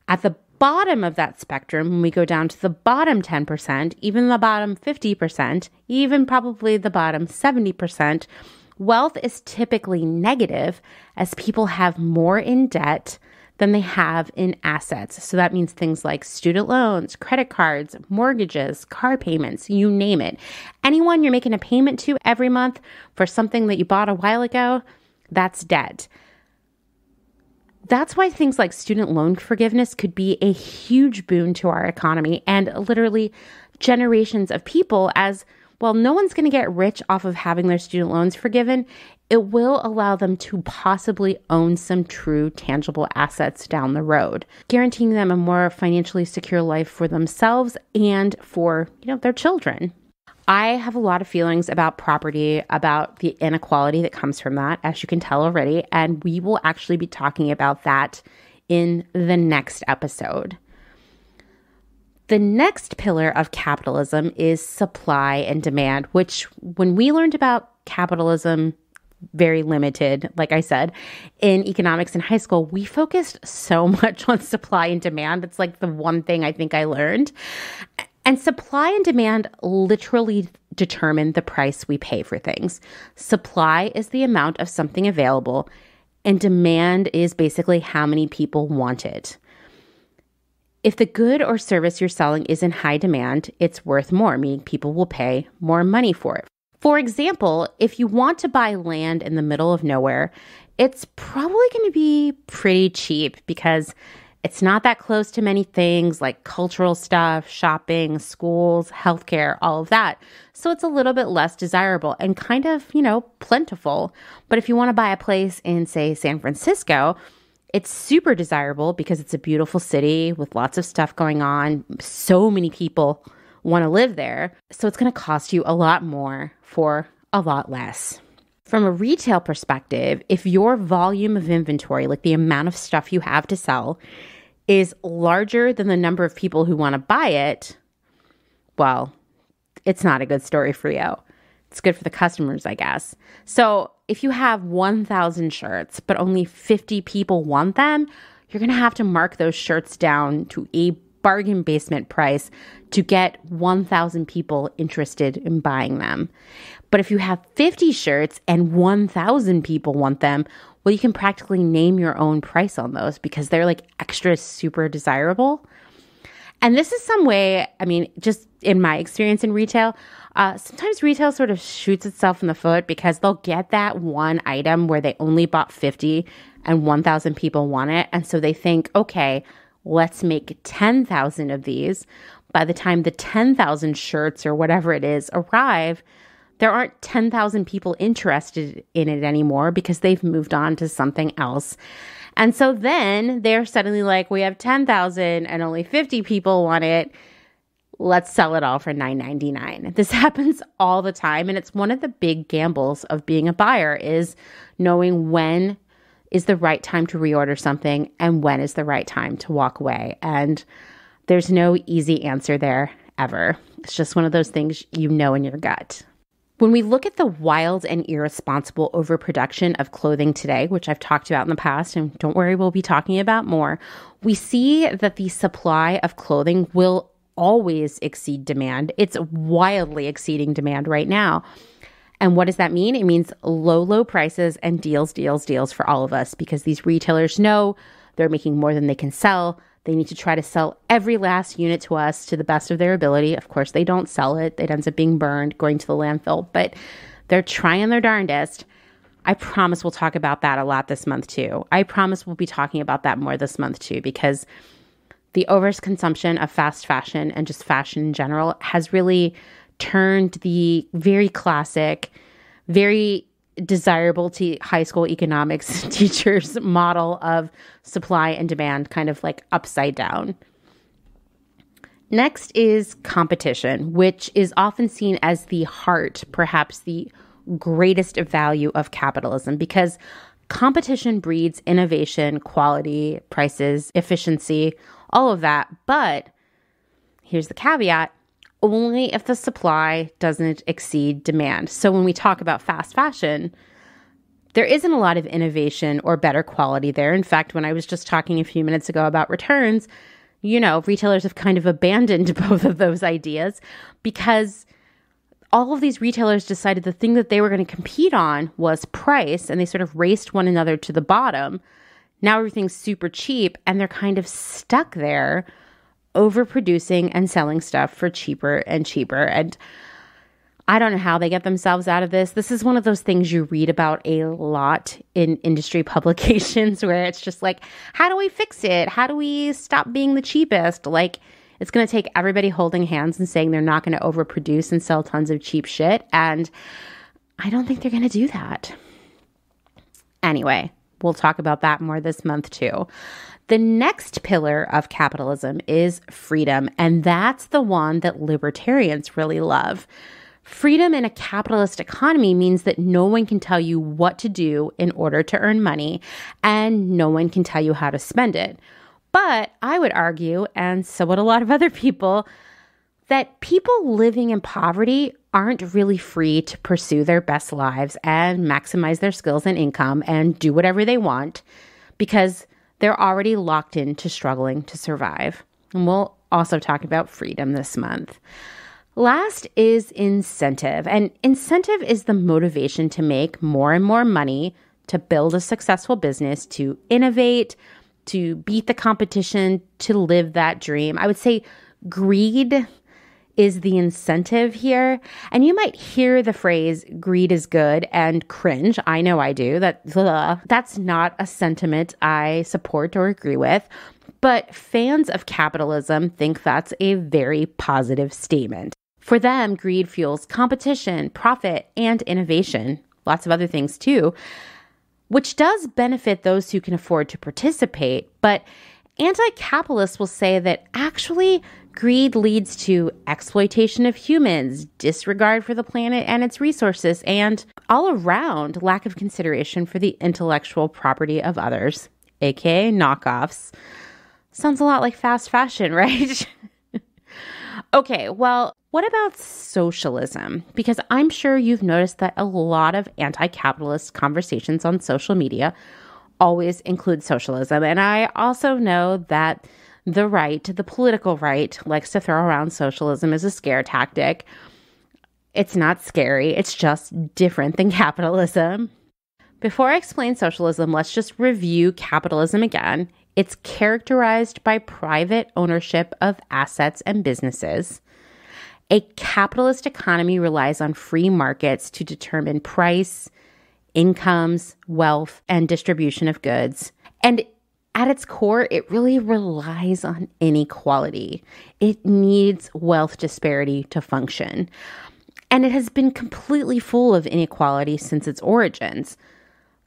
Speaker 1: At the bottom of that spectrum, when we go down to the bottom 10%, even the bottom 50%, even probably the bottom 70%, wealth is typically negative as people have more in debt than they have in assets. So that means things like student loans, credit cards, mortgages, car payments, you name it. Anyone you're making a payment to every month for something that you bought a while ago, that's debt. That's why things like student loan forgiveness could be a huge boon to our economy and literally generations of people as well, no one's going to get rich off of having their student loans forgiven it will allow them to possibly own some true tangible assets down the road, guaranteeing them a more financially secure life for themselves and for, you know, their children. I have a lot of feelings about property, about the inequality that comes from that, as you can tell already, and we will actually be talking about that in the next episode. The next pillar of capitalism is supply and demand, which when we learned about capitalism very limited, like I said, in economics in high school, we focused so much on supply and demand. It's like the one thing I think I learned. And supply and demand literally determine the price we pay for things. Supply is the amount of something available, and demand is basically how many people want it. If the good or service you're selling is in high demand, it's worth more, meaning people will pay more money for it. For example, if you want to buy land in the middle of nowhere, it's probably going to be pretty cheap because it's not that close to many things like cultural stuff, shopping, schools, healthcare, all of that. So it's a little bit less desirable and kind of, you know, plentiful. But if you want to buy a place in, say, San Francisco, it's super desirable because it's a beautiful city with lots of stuff going on, so many people want to live there. So it's going to cost you a lot more for a lot less. From a retail perspective, if your volume of inventory, like the amount of stuff you have to sell, is larger than the number of people who want to buy it, well, it's not a good story for you. It's good for the customers, I guess. So if you have 1,000 shirts, but only 50 people want them, you're going to have to mark those shirts down to a bargain basement price to get 1,000 people interested in buying them. But if you have 50 shirts and 1,000 people want them, well, you can practically name your own price on those because they're like extra super desirable. And this is some way, I mean, just in my experience in retail, uh, sometimes retail sort of shoots itself in the foot because they'll get that one item where they only bought 50 and 1,000 people want it. And so they think, okay, let's make 10,000 of these. by the time the 10,000 shirts or whatever it is arrive, there aren't 10,000 people interested in it anymore because they've moved on to something else. And so then they're suddenly like, we have 10,000 and only 50 people want it. Let's sell it all for $9.99. This happens all the time. And it's one of the big gambles of being a buyer is knowing when is the right time to reorder something and when is the right time to walk away. And there's no easy answer there ever. It's just one of those things you know in your gut. When we look at the wild and irresponsible overproduction of clothing today, which I've talked about in the past, and don't worry, we'll be talking about more, we see that the supply of clothing will always exceed demand. It's wildly exceeding demand right now. And what does that mean? It means low, low prices and deals, deals, deals for all of us because these retailers know they're making more than they can sell. They need to try to sell every last unit to us to the best of their ability. Of course, they don't sell it, it ends up being burned, going to the landfill, but they're trying their darndest. I promise we'll talk about that a lot this month too. I promise we'll be talking about that more this month too, because the overconsumption of fast fashion and just fashion in general has really turned the very classic, very desirable to high school economics teachers model of supply and demand kind of like upside down. Next is competition, which is often seen as the heart, perhaps the greatest value of capitalism, because competition breeds innovation, quality, prices, efficiency, all of that. But here's the caveat only if the supply doesn't exceed demand. So when we talk about fast fashion, there isn't a lot of innovation or better quality there. In fact, when I was just talking a few minutes ago about returns, you know, retailers have kind of abandoned both of those ideas because all of these retailers decided the thing that they were going to compete on was price and they sort of raced one another to the bottom. Now everything's super cheap and they're kind of stuck there overproducing and selling stuff for cheaper and cheaper. And I don't know how they get themselves out of this. This is one of those things you read about a lot in industry publications where it's just like, how do we fix it? How do we stop being the cheapest? Like, it's going to take everybody holding hands and saying they're not going to overproduce and sell tons of cheap shit. And I don't think they're going to do that. Anyway, we'll talk about that more this month too. The next pillar of capitalism is freedom, and that's the one that libertarians really love. Freedom in a capitalist economy means that no one can tell you what to do in order to earn money, and no one can tell you how to spend it. But I would argue, and so would a lot of other people, that people living in poverty aren't really free to pursue their best lives and maximize their skills and income and do whatever they want because they're already locked into struggling to survive. And we'll also talk about freedom this month. Last is incentive. And incentive is the motivation to make more and more money, to build a successful business, to innovate, to beat the competition, to live that dream. I would say greed is the incentive here. And you might hear the phrase greed is good and cringe. I know I do. That ugh, that's not a sentiment I support or agree with. But fans of capitalism think that's a very positive statement. For them, greed fuels competition, profit, and innovation. Lots of other things too, which does benefit those who can afford to participate. But anti capitalists will say that actually Greed leads to exploitation of humans, disregard for the planet and its resources, and all around lack of consideration for the intellectual property of others, aka knockoffs. Sounds a lot like fast fashion, right? okay, well, what about socialism? Because I'm sure you've noticed that a lot of anti capitalist conversations on social media always include socialism. And I also know that the right, the political right, likes to throw around socialism as a scare tactic. It's not scary, it's just different than capitalism. Before I explain socialism, let's just review capitalism again. It's characterized by private ownership of assets and businesses. A capitalist economy relies on free markets to determine price, incomes, wealth, and distribution of goods. And at its core, it really relies on inequality. It needs wealth disparity to function. And it has been completely full of inequality since its origins.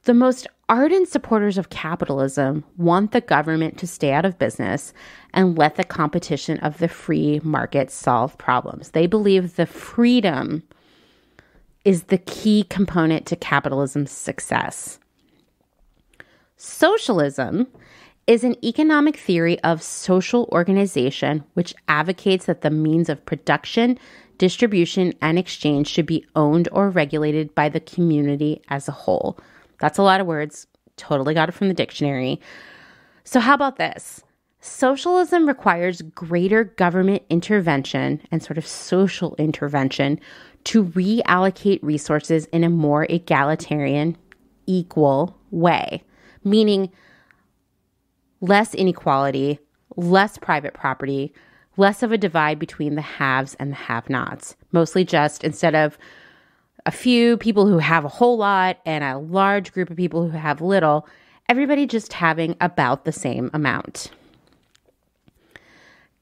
Speaker 1: The most ardent supporters of capitalism want the government to stay out of business and let the competition of the free market solve problems. They believe the freedom is the key component to capitalism's success. Socialism is an economic theory of social organization which advocates that the means of production, distribution, and exchange should be owned or regulated by the community as a whole. That's a lot of words. Totally got it from the dictionary. So, how about this? Socialism requires greater government intervention and sort of social intervention to reallocate resources in a more egalitarian, equal way, meaning less inequality, less private property, less of a divide between the haves and the have nots. Mostly just instead of a few people who have a whole lot and a large group of people who have little, everybody just having about the same amount.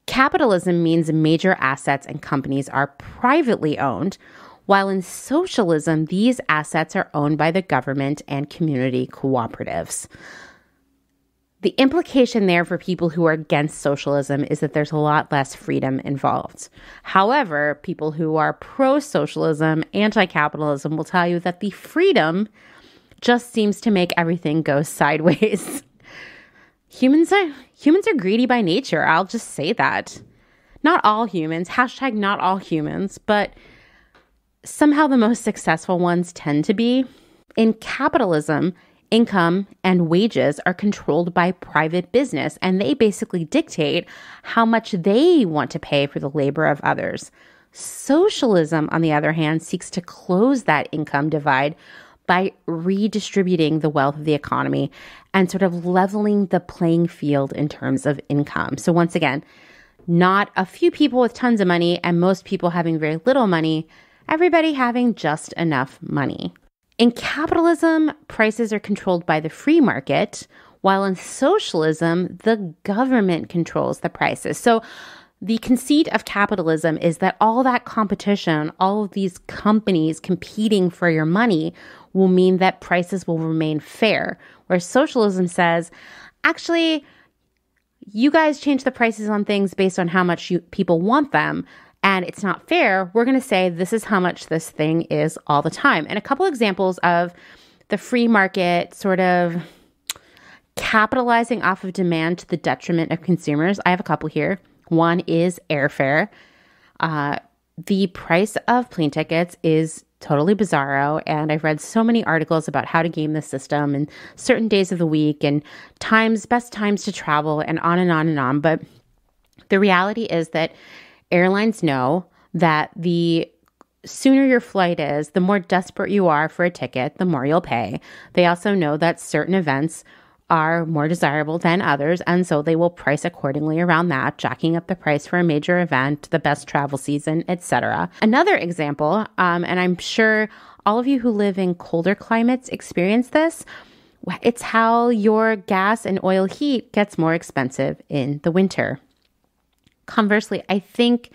Speaker 1: Capitalism means major assets and companies are privately owned, while in socialism, these assets are owned by the government and community cooperatives. The implication there for people who are against socialism is that there's a lot less freedom involved. However, people who are pro socialism, anti capitalism will tell you that the freedom just seems to make everything go sideways. humans are humans are greedy by nature. I'll just say that. Not all humans, hashtag not all humans, but somehow the most successful ones tend to be. In capitalism, income and wages are controlled by private business, and they basically dictate how much they want to pay for the labor of others. Socialism, on the other hand, seeks to close that income divide by redistributing the wealth of the economy and sort of leveling the playing field in terms of income. So, once again, not a few people with tons of money and most people having very little money, everybody having just enough money. In capitalism, prices are controlled by the free market, while in socialism, the government controls the prices. So, the conceit of capitalism is that all that competition, all of these companies competing for your money, will mean that prices will remain fair. Where socialism says, actually, you guys change the prices on things based on how much you, people want them and it's not fair, we're going to say this is how much this thing is all the time. And a couple examples of the free market sort of capitalizing off of demand to the detriment of consumers. I have a couple here. One is airfare. Uh, the price of plane tickets is totally bizarro. And I've read so many articles about how to game the system and certain days of the week and times, best times to travel, and on and on and on. But the reality is that airlines know that the sooner your flight is, the more desperate you are for a ticket, the more you'll pay. They also know that certain events are more desirable than others, and so they will price accordingly around that, jacking up the price for a major event, the best travel season, etc. Another example, um, and I'm sure all of you who live in colder climates experience this. It's how your gas and oil heat gets more expensive in the winter. Conversely, I think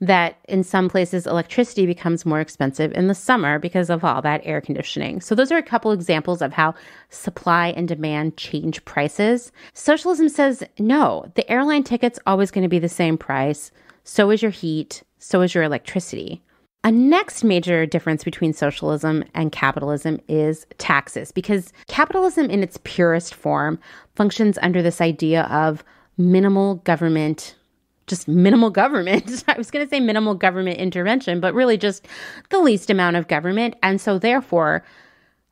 Speaker 1: that in some places electricity becomes more expensive in the summer because of all that air conditioning. So those are a couple examples of how supply and demand change prices. Socialism says no, the airline ticket's always going to be the same price. So is your heat, so is your electricity. A next major difference between socialism and capitalism is taxes, because capitalism in its purest form functions under this idea of minimal government just minimal government. I was going to say minimal government intervention, but really just the least amount of government. And so, therefore,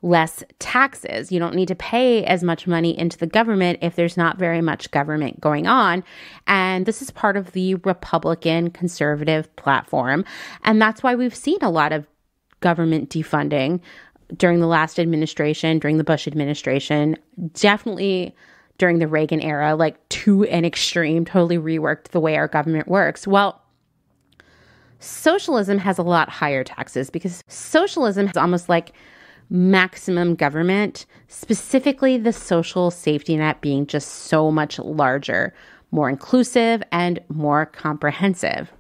Speaker 1: less taxes. You don't need to pay as much money into the government if there's not very much government going on. And this is part of the Republican conservative platform. And that's why we've seen a lot of government defunding during the last administration, during the Bush administration. Definitely during the Reagan era, like to an extreme, totally reworked the way our government works. Well, socialism has a lot higher taxes because socialism is almost like maximum government, specifically the social safety net being just so much larger, more inclusive, and more comprehensive.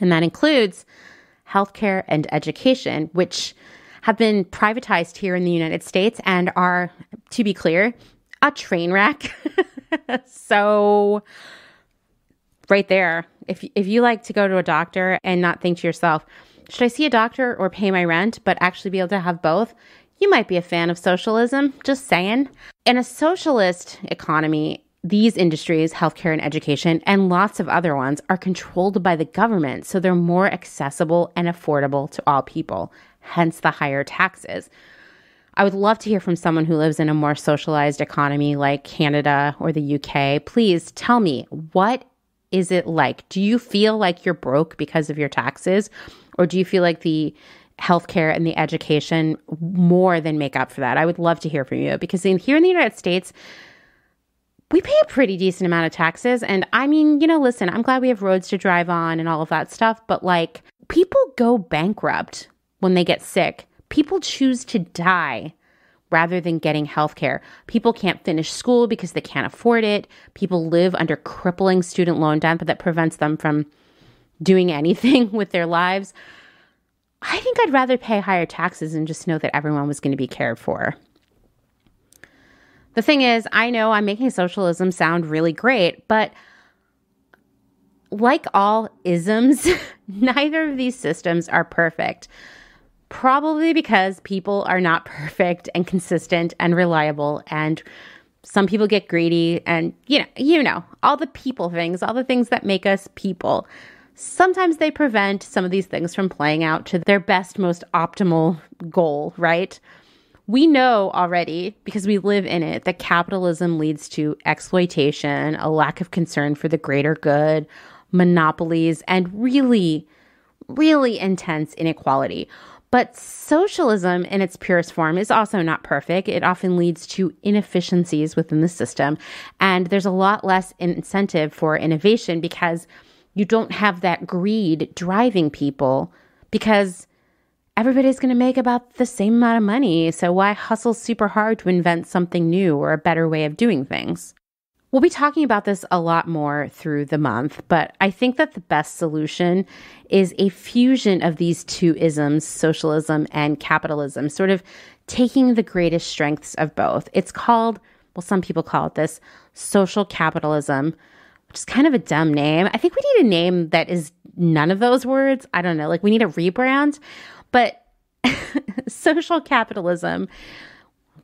Speaker 1: And that includes healthcare and education, which have been privatized here in the United States and are, to be clear, a train wreck. so, right there, if, if you like to go to a doctor and not think to yourself, should I see a doctor or pay my rent, but actually be able to have both? You might be a fan of socialism, just saying. In a socialist economy, these industries, healthcare and education, and lots of other ones, are controlled by the government, so they're more accessible and affordable to all people, hence the higher taxes. I would love to hear from someone who lives in a more socialized economy like Canada or the UK. Please tell me, what is it like? Do you feel like you're broke because of your taxes? Or do you feel like the healthcare and the education more than make up for that? I would love to hear from you because in here in the United States, we pay a pretty decent amount of taxes. And I mean, you know, listen, I'm glad we have roads to drive on and all of that stuff, but like people go bankrupt when they get sick. People choose to die rather than getting health care. People can't finish school because they can't afford it. People live under crippling student loan debt that prevents them from doing anything with their lives. I think I'd rather pay higher taxes and just know that everyone was going to be cared for. The thing is, I know I'm making socialism sound really great, but like all isms, neither of these systems are perfect. Probably because people are not perfect and consistent and reliable and some people get greedy and you know, you know, all the people things, all the things that make us people. Sometimes they prevent some of these things from playing out to their best most optimal goal, right? we know already because we live in it that capitalism leads to exploitation, a lack of concern for the greater good, monopolies, and really, really intense inequality. But socialism in its purest form is also not perfect. It often leads to inefficiencies within the system. And there's a lot less incentive for innovation because you don't have that greed driving people because everybody's going to make about the same amount of money. So why hustle super hard to invent something new or a better way of doing things? We'll be talking about this a lot more through the month, but I think that the best solution is a fusion of these two isms, socialism and capitalism, sort of taking the greatest strengths of both. It's called, well, some people call it this social capitalism, which is kind of a dumb name. I think we need a name that is none of those words. I don't know, like we need a rebrand. But social capitalism,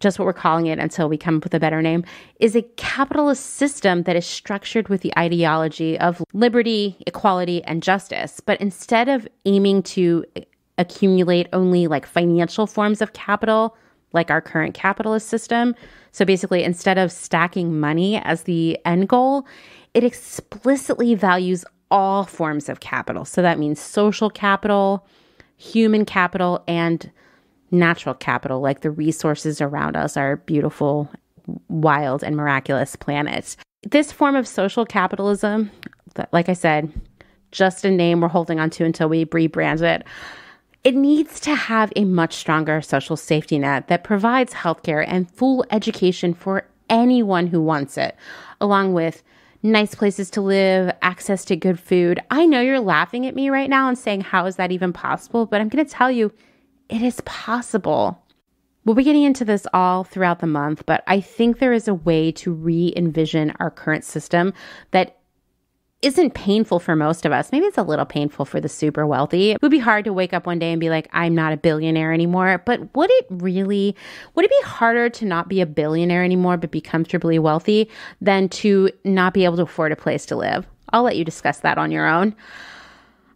Speaker 1: just what we're calling it until we come up with a better name, is a capitalist system that is structured with the ideology of liberty, equality, and justice. But instead of aiming to accumulate only like financial forms of capital, like our current capitalist system, so basically, instead of stacking money as the end goal, it explicitly values all forms of capital. So that means social capital, human capital and natural capital, like the resources around us, our beautiful, wild, and miraculous planet. This form of social capitalism, like I said, just a name we're holding on to until we rebrand it. It needs to have a much stronger social safety net that provides healthcare and full education for anyone who wants it, along with nice places to live, access to good food. I know you're laughing at me right now and saying, How is that even possible? But I'm going to tell you, it is possible. We'll be getting into this all throughout the month, but I think there is a way to re envision our current system that isn't painful for most of us. Maybe it's a little painful for the super wealthy. It would be hard to wake up one day and be like, I'm not a billionaire anymore. But would it really, would it be harder to not be a billionaire anymore, but be comfortably wealthy than to not be able to afford a place to live? I'll let you discuss that on your own.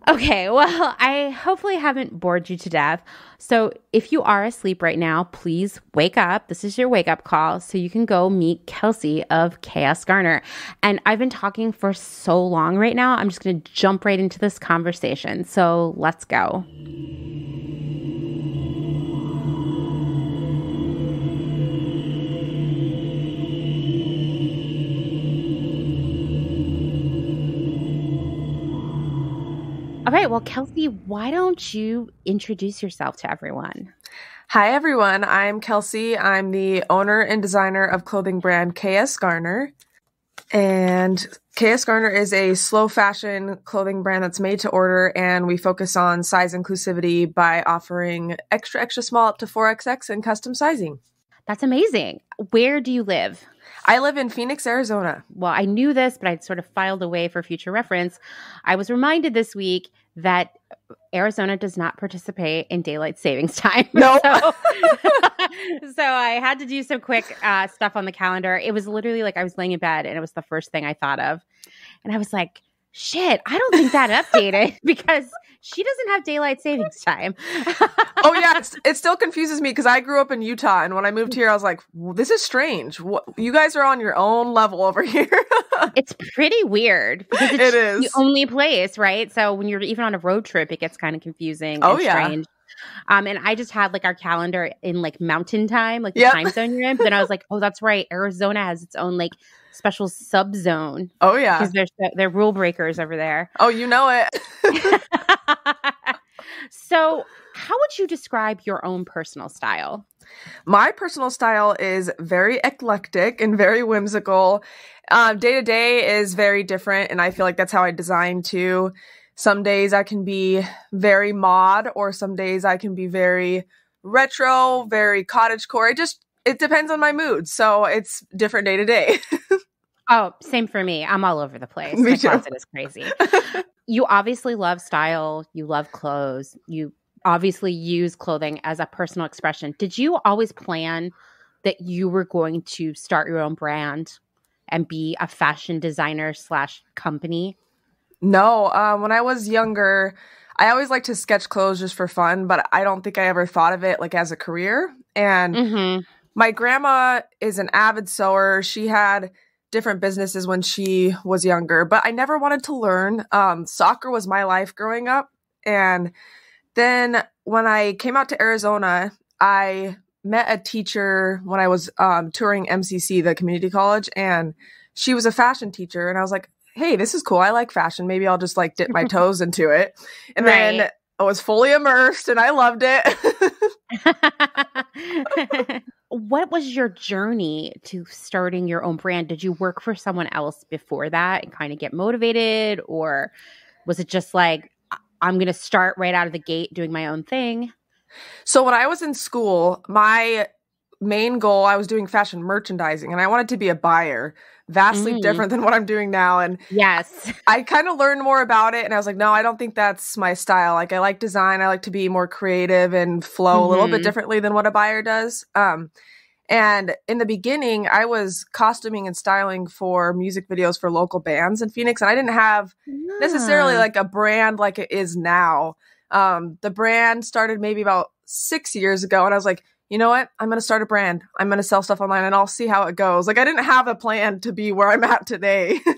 Speaker 1: Okay, well, I hopefully haven't bored you to death. So, if you are asleep right now, please wake up. This is your wake up call so you can go meet Kelsey of KS Garner. And I've been talking for so long right now, I'm just going to jump right into this conversation. So, let's go. All right. Well, Kelsey, why don't you introduce yourself to everyone?
Speaker 3: Hi, everyone. I'm Kelsey. I'm the owner and designer of clothing brand KS Garner. And KS Garner is a slow fashion clothing brand that's made to order, and we focus on size inclusivity by offering extra, extra small up to 4XX and custom sizing.
Speaker 1: That's amazing. Where do you live?
Speaker 3: I live in Phoenix, Arizona.
Speaker 1: Well, I knew this, but I'd sort of filed away for future reference. I was reminded this week that Arizona does not participate in daylight savings time.
Speaker 3: No.
Speaker 1: so, so, I had to do some quick uh, stuff on the calendar. It was literally like I was laying in bed and it was the first thing I thought of. And I was like, shit, I don't think that updated because she doesn't have daylight savings time.
Speaker 3: oh yeah, it still confuses me because I grew up in Utah, and when I moved here, I was like, "This is strange. What, you guys are on your own level over here."
Speaker 1: it's pretty weird because it's
Speaker 3: it is
Speaker 1: the only place, right? So when you're even on a road trip, it gets kind of confusing.
Speaker 3: Oh
Speaker 1: and
Speaker 3: yeah.
Speaker 1: Strange. Um, and I just had like our calendar in like mountain time, like the
Speaker 3: Yep.
Speaker 1: time zone you're in. But then I was like, oh, that's right. Arizona has its own like special sub zone
Speaker 3: Oh yeah.
Speaker 1: because they're they're rule breakers over there.
Speaker 3: Oh, you know it.
Speaker 1: so, how would you describe your own personal style?
Speaker 3: My personal style is very eclectic and very whimsical. Day to day is very different, and I feel like that's how I design too. Some days I can be very mod, or some days I can be very retro, very cottage core. It just it depends on my mood, so it's different day to day.
Speaker 1: Oh, same for me. I'm all over the place.
Speaker 3: Me
Speaker 1: My
Speaker 3: too.
Speaker 1: closet is crazy. you obviously love style. You love clothes. You obviously use clothing as a personal expression. Did you always plan that you were going to start your own brand and be a fashion designer slash company?
Speaker 3: No, um, when I was younger, I always liked to sketch clothes just for fun, but I don't think I ever thought of it like as a career. And
Speaker 1: Mm-hmm.
Speaker 3: my grandma is an avid sewer. She had different businesses when she was younger, but I never wanted to learn. Um, soccer was my life growing up. And then when I came out to Arizona, I met a teacher when I was um, touring MCC, the community college, and she was a fashion teacher. And I was like, hey, this is cool. I like fashion. Maybe I'll just like dip my toes into it. And then I was fully immersed and I loved it.
Speaker 1: what was your journey to starting your own brand? Did you work for someone else before that and kind of get motivated? Or was it just like, I'm going to start right out of the gate doing my own thing?
Speaker 3: So when I was in school, my main goal, I was doing fashion merchandising and I wanted to be a buyer, vastly
Speaker 1: Mm.
Speaker 3: different than what I'm doing now. And
Speaker 1: Yes.
Speaker 3: I kind of learned more about it and I was like, no, I don't think that's my style. Like I like design. I like to be more creative and flow a little bit
Speaker 1: Mhm.
Speaker 3: differently than what a buyer does. Um, and in the beginning, I was costuming and styling for music videos for local bands in Phoenix, and I didn't have necessarily like a brand like it is now. Um, the brand started maybe about six years ago, and I was like, you know what? I'm going to start a brand. I'm going to sell stuff online and I'll see how it goes. Like, I didn't have a plan to be where I'm at today.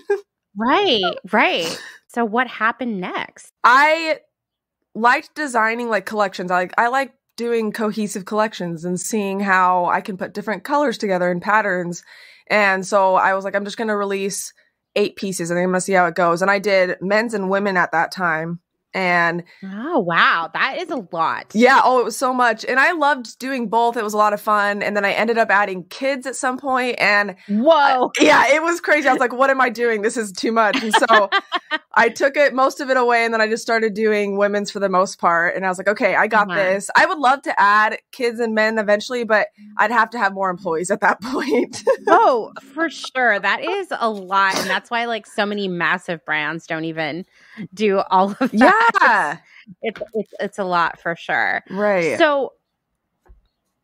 Speaker 1: Right, right. So what happened next?
Speaker 3: I liked designing like collections. I like, I like doing cohesive collections and seeing how I can put different colors together and patterns. And so I was like, I'm just going to release eight pieces and I'm going to see how it goes. And I did men's and women at that time. And
Speaker 1: Oh, wow. That is a lot.
Speaker 3: Yeah, oh, it was so much. And I loved doing both. It was a lot of fun. And then I ended up adding kids at some point and
Speaker 1: Whoa.
Speaker 3: yeah, it was crazy. I was like, what am I doing? This is too much. And so I took it most of it away and then I just started doing women's for the most part. And I was like, okay, I got
Speaker 1: Wow.
Speaker 3: this. I would love to add kids and men eventually, but mm. I'd have to have more employees at that point.
Speaker 1: oh, for sure. That is a lot. And that's why like so many massive brands don't even do all of that.
Speaker 3: yeah.
Speaker 1: It's it's it's a lot for sure.
Speaker 3: Right.
Speaker 1: So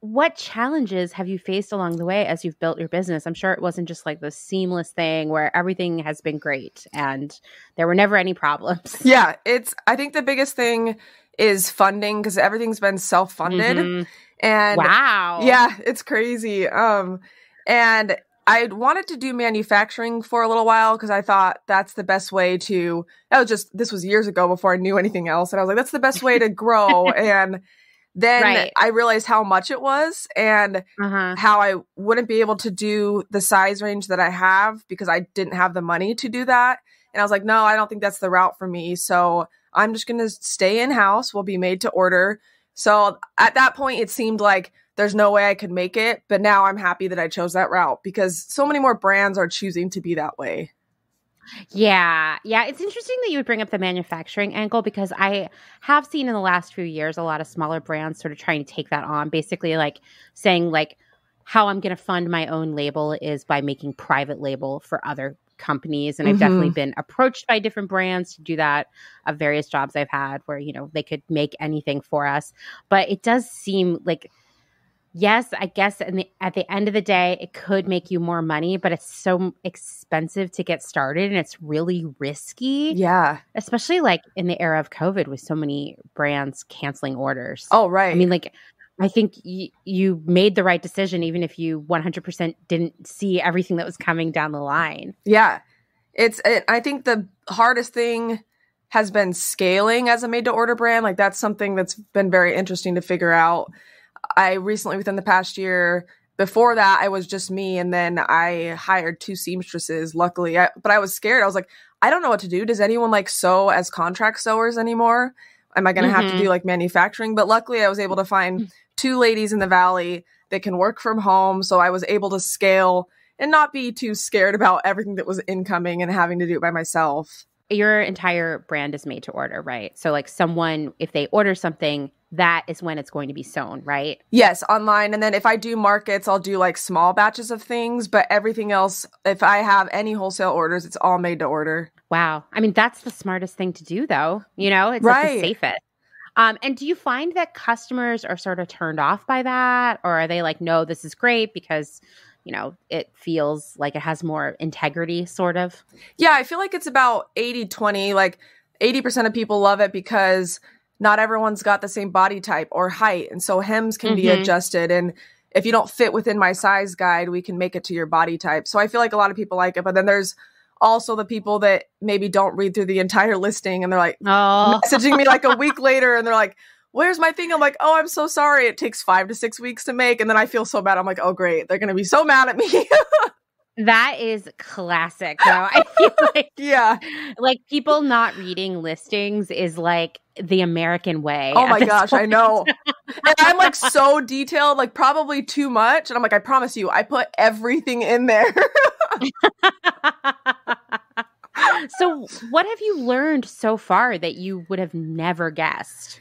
Speaker 1: what challenges have you faced along the way as you've built your business? I'm sure it wasn't just like the seamless thing where everything has been great and there were never any problems.
Speaker 3: yeah, it's I think the biggest thing is funding because everything's been self-funded.
Speaker 1: Mhm.
Speaker 3: And
Speaker 1: Wow.
Speaker 3: Yeah, it's crazy. Um, and I wanted to do manufacturing for a little while because I thought that's the best way to. That was just this was years ago before I knew anything else, and I was like, that's the best way to grow. and then
Speaker 1: Right.
Speaker 3: I realized how much it was and
Speaker 1: Uh-huh.
Speaker 3: how I wouldn't be able to do the size range that I have because I didn't have the money to do that. And I was like, no, I don't think that's the route for me. So I'm just going to stay in house. We'll be made to order. So at that point, it seemed like there's no way I could make it. But now I'm happy that I chose that route because so many more brands are choosing to be that way.
Speaker 1: Yeah. Yeah. It's interesting that you would bring up the manufacturing angle because I have seen in the last few years a lot of smaller brands sort of trying to take that on, basically like saying, like, how I'm going to fund my own label is by making private label for other companies. And I've definitely
Speaker 3: Mm-hmm.
Speaker 1: been approached by different brands to do that of various jobs I've had where, you know, they could make anything for us. But it does seem like, yes, I guess the, at the end of the day, it could make you more money, but it's so expensive to get started and it's really risky,
Speaker 3: Yeah.
Speaker 1: especially like in the era of COVID with so many brands canceling orders.
Speaker 3: Oh, right.
Speaker 1: I mean, like, I think y- you made the right decision, even if you 100% didn't see everything that was coming down the line.
Speaker 3: Yeah. It's it, I think the hardest thing has been scaling as a made to order brand. Like that's something that's been very interesting to figure out. I recently within the past year before that I was just me and then I hired two seamstresses luckily. I, but I was scared. I was like I don't know what to do. Does anyone like sew as contract sewers anymore? Am I going to have to do mm-hmm. like manufacturing? But luckily I was able to find mm. two ladies in the valley that can work from home so I was able to scale and not be too scared about everything that was incoming and having to do it by myself.
Speaker 1: Your entire brand is made to order, right? So, like, someone, if they order something, that is when it's going to be sewn, right?
Speaker 3: Yes, online. And then if I do markets, I'll do like small batches of things, but everything else, if I have any wholesale orders, it's all made to order.
Speaker 1: Wow. I mean, that's the smartest thing to do, though. You know, it's like the safest. Um, and do you find that customers are sort of turned off by that? Or are they like, no, this is great because, you know, it feels like it has more integrity, sort of?
Speaker 3: Yeah, I feel like it's about 80 20. Like 80% of people love it because not everyone's got the same body type or height. And so hems can be
Speaker 1: Mhm.
Speaker 3: adjusted. And if you don't fit within my size guide, we can make it to your body type. So I feel like a lot of people like it. But then there's also the people that maybe don't read through the entire listing and they're like
Speaker 1: Oh,
Speaker 3: messaging me like a week later and they're like, Where's my thing? I'm like, oh, I'm so sorry. It takes five to six weeks to make. And then I feel so bad. I'm like, oh, great. They're going to be so mad at me.
Speaker 1: that is classic, though. I feel like
Speaker 3: yeah.
Speaker 1: like people not reading listings is like the American way.
Speaker 3: Oh my gosh, I know. and I'm like so detailed, like probably too much. And I'm like, I promise you, I put everything in there.
Speaker 1: so, what have you learned so far that you would have never guessed?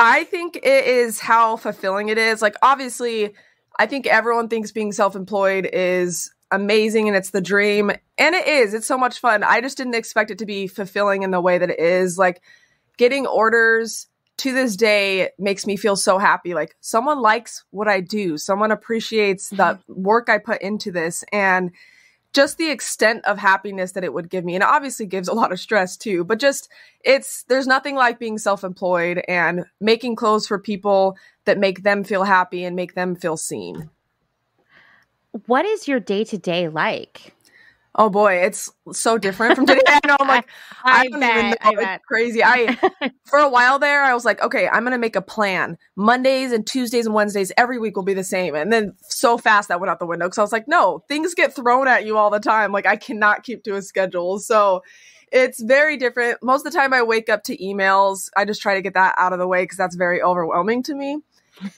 Speaker 3: I think it is how fulfilling it is. Like, obviously, I think everyone thinks being self employed is amazing and it's the dream. And it is. It's so much fun. I just didn't expect it to be fulfilling in the way that it is. Like, getting orders to this day makes me feel so happy. Like, someone likes what I do, someone appreciates the mm-hmm. work I put into this. And just the extent of happiness that it would give me and it obviously gives a lot of stress too but just it's there's nothing like being self-employed and making clothes for people that make them feel happy and make them feel seen
Speaker 1: What is your day to day like?
Speaker 3: oh boy it's so different from today. I know i'm like i,
Speaker 1: I
Speaker 3: don't
Speaker 1: bet,
Speaker 3: even know.
Speaker 1: I
Speaker 3: it's
Speaker 1: bet.
Speaker 3: crazy. I for a while there i was like okay i'm gonna make a plan. Mondays and tuesdays and wednesdays every week will be the same. And then so fast that went out the window because i was like no things get thrown at you all the time. Like i cannot keep to a schedule. So it's very different. Most of the time i wake up to emails. I just try to get that out of the way because that's very overwhelming to me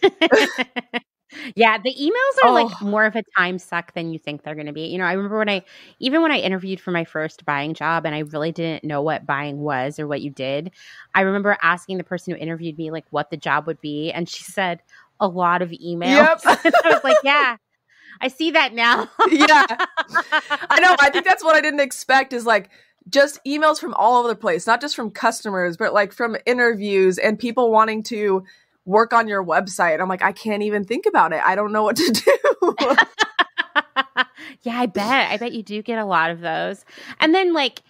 Speaker 1: yeah, the emails are like
Speaker 3: Oh.
Speaker 1: more of a time suck than you think they're going to be. You know, I remember when I, even when I interviewed for my first buying job and I really didn't know what buying was or what you did, I remember asking the person who interviewed me, like, what the job would be. And she said, a lot of emails.
Speaker 3: Yep.
Speaker 1: I was like, yeah, I see that now.
Speaker 3: yeah I know. I think that's what I didn't expect is like just emails from all over the place, not just from customers, but like from interviews and people wanting to work on your website. I'm like, I can't even think about it. I don't know what to do.
Speaker 1: yeah, I bet. I bet you do get a lot of those. And then, like,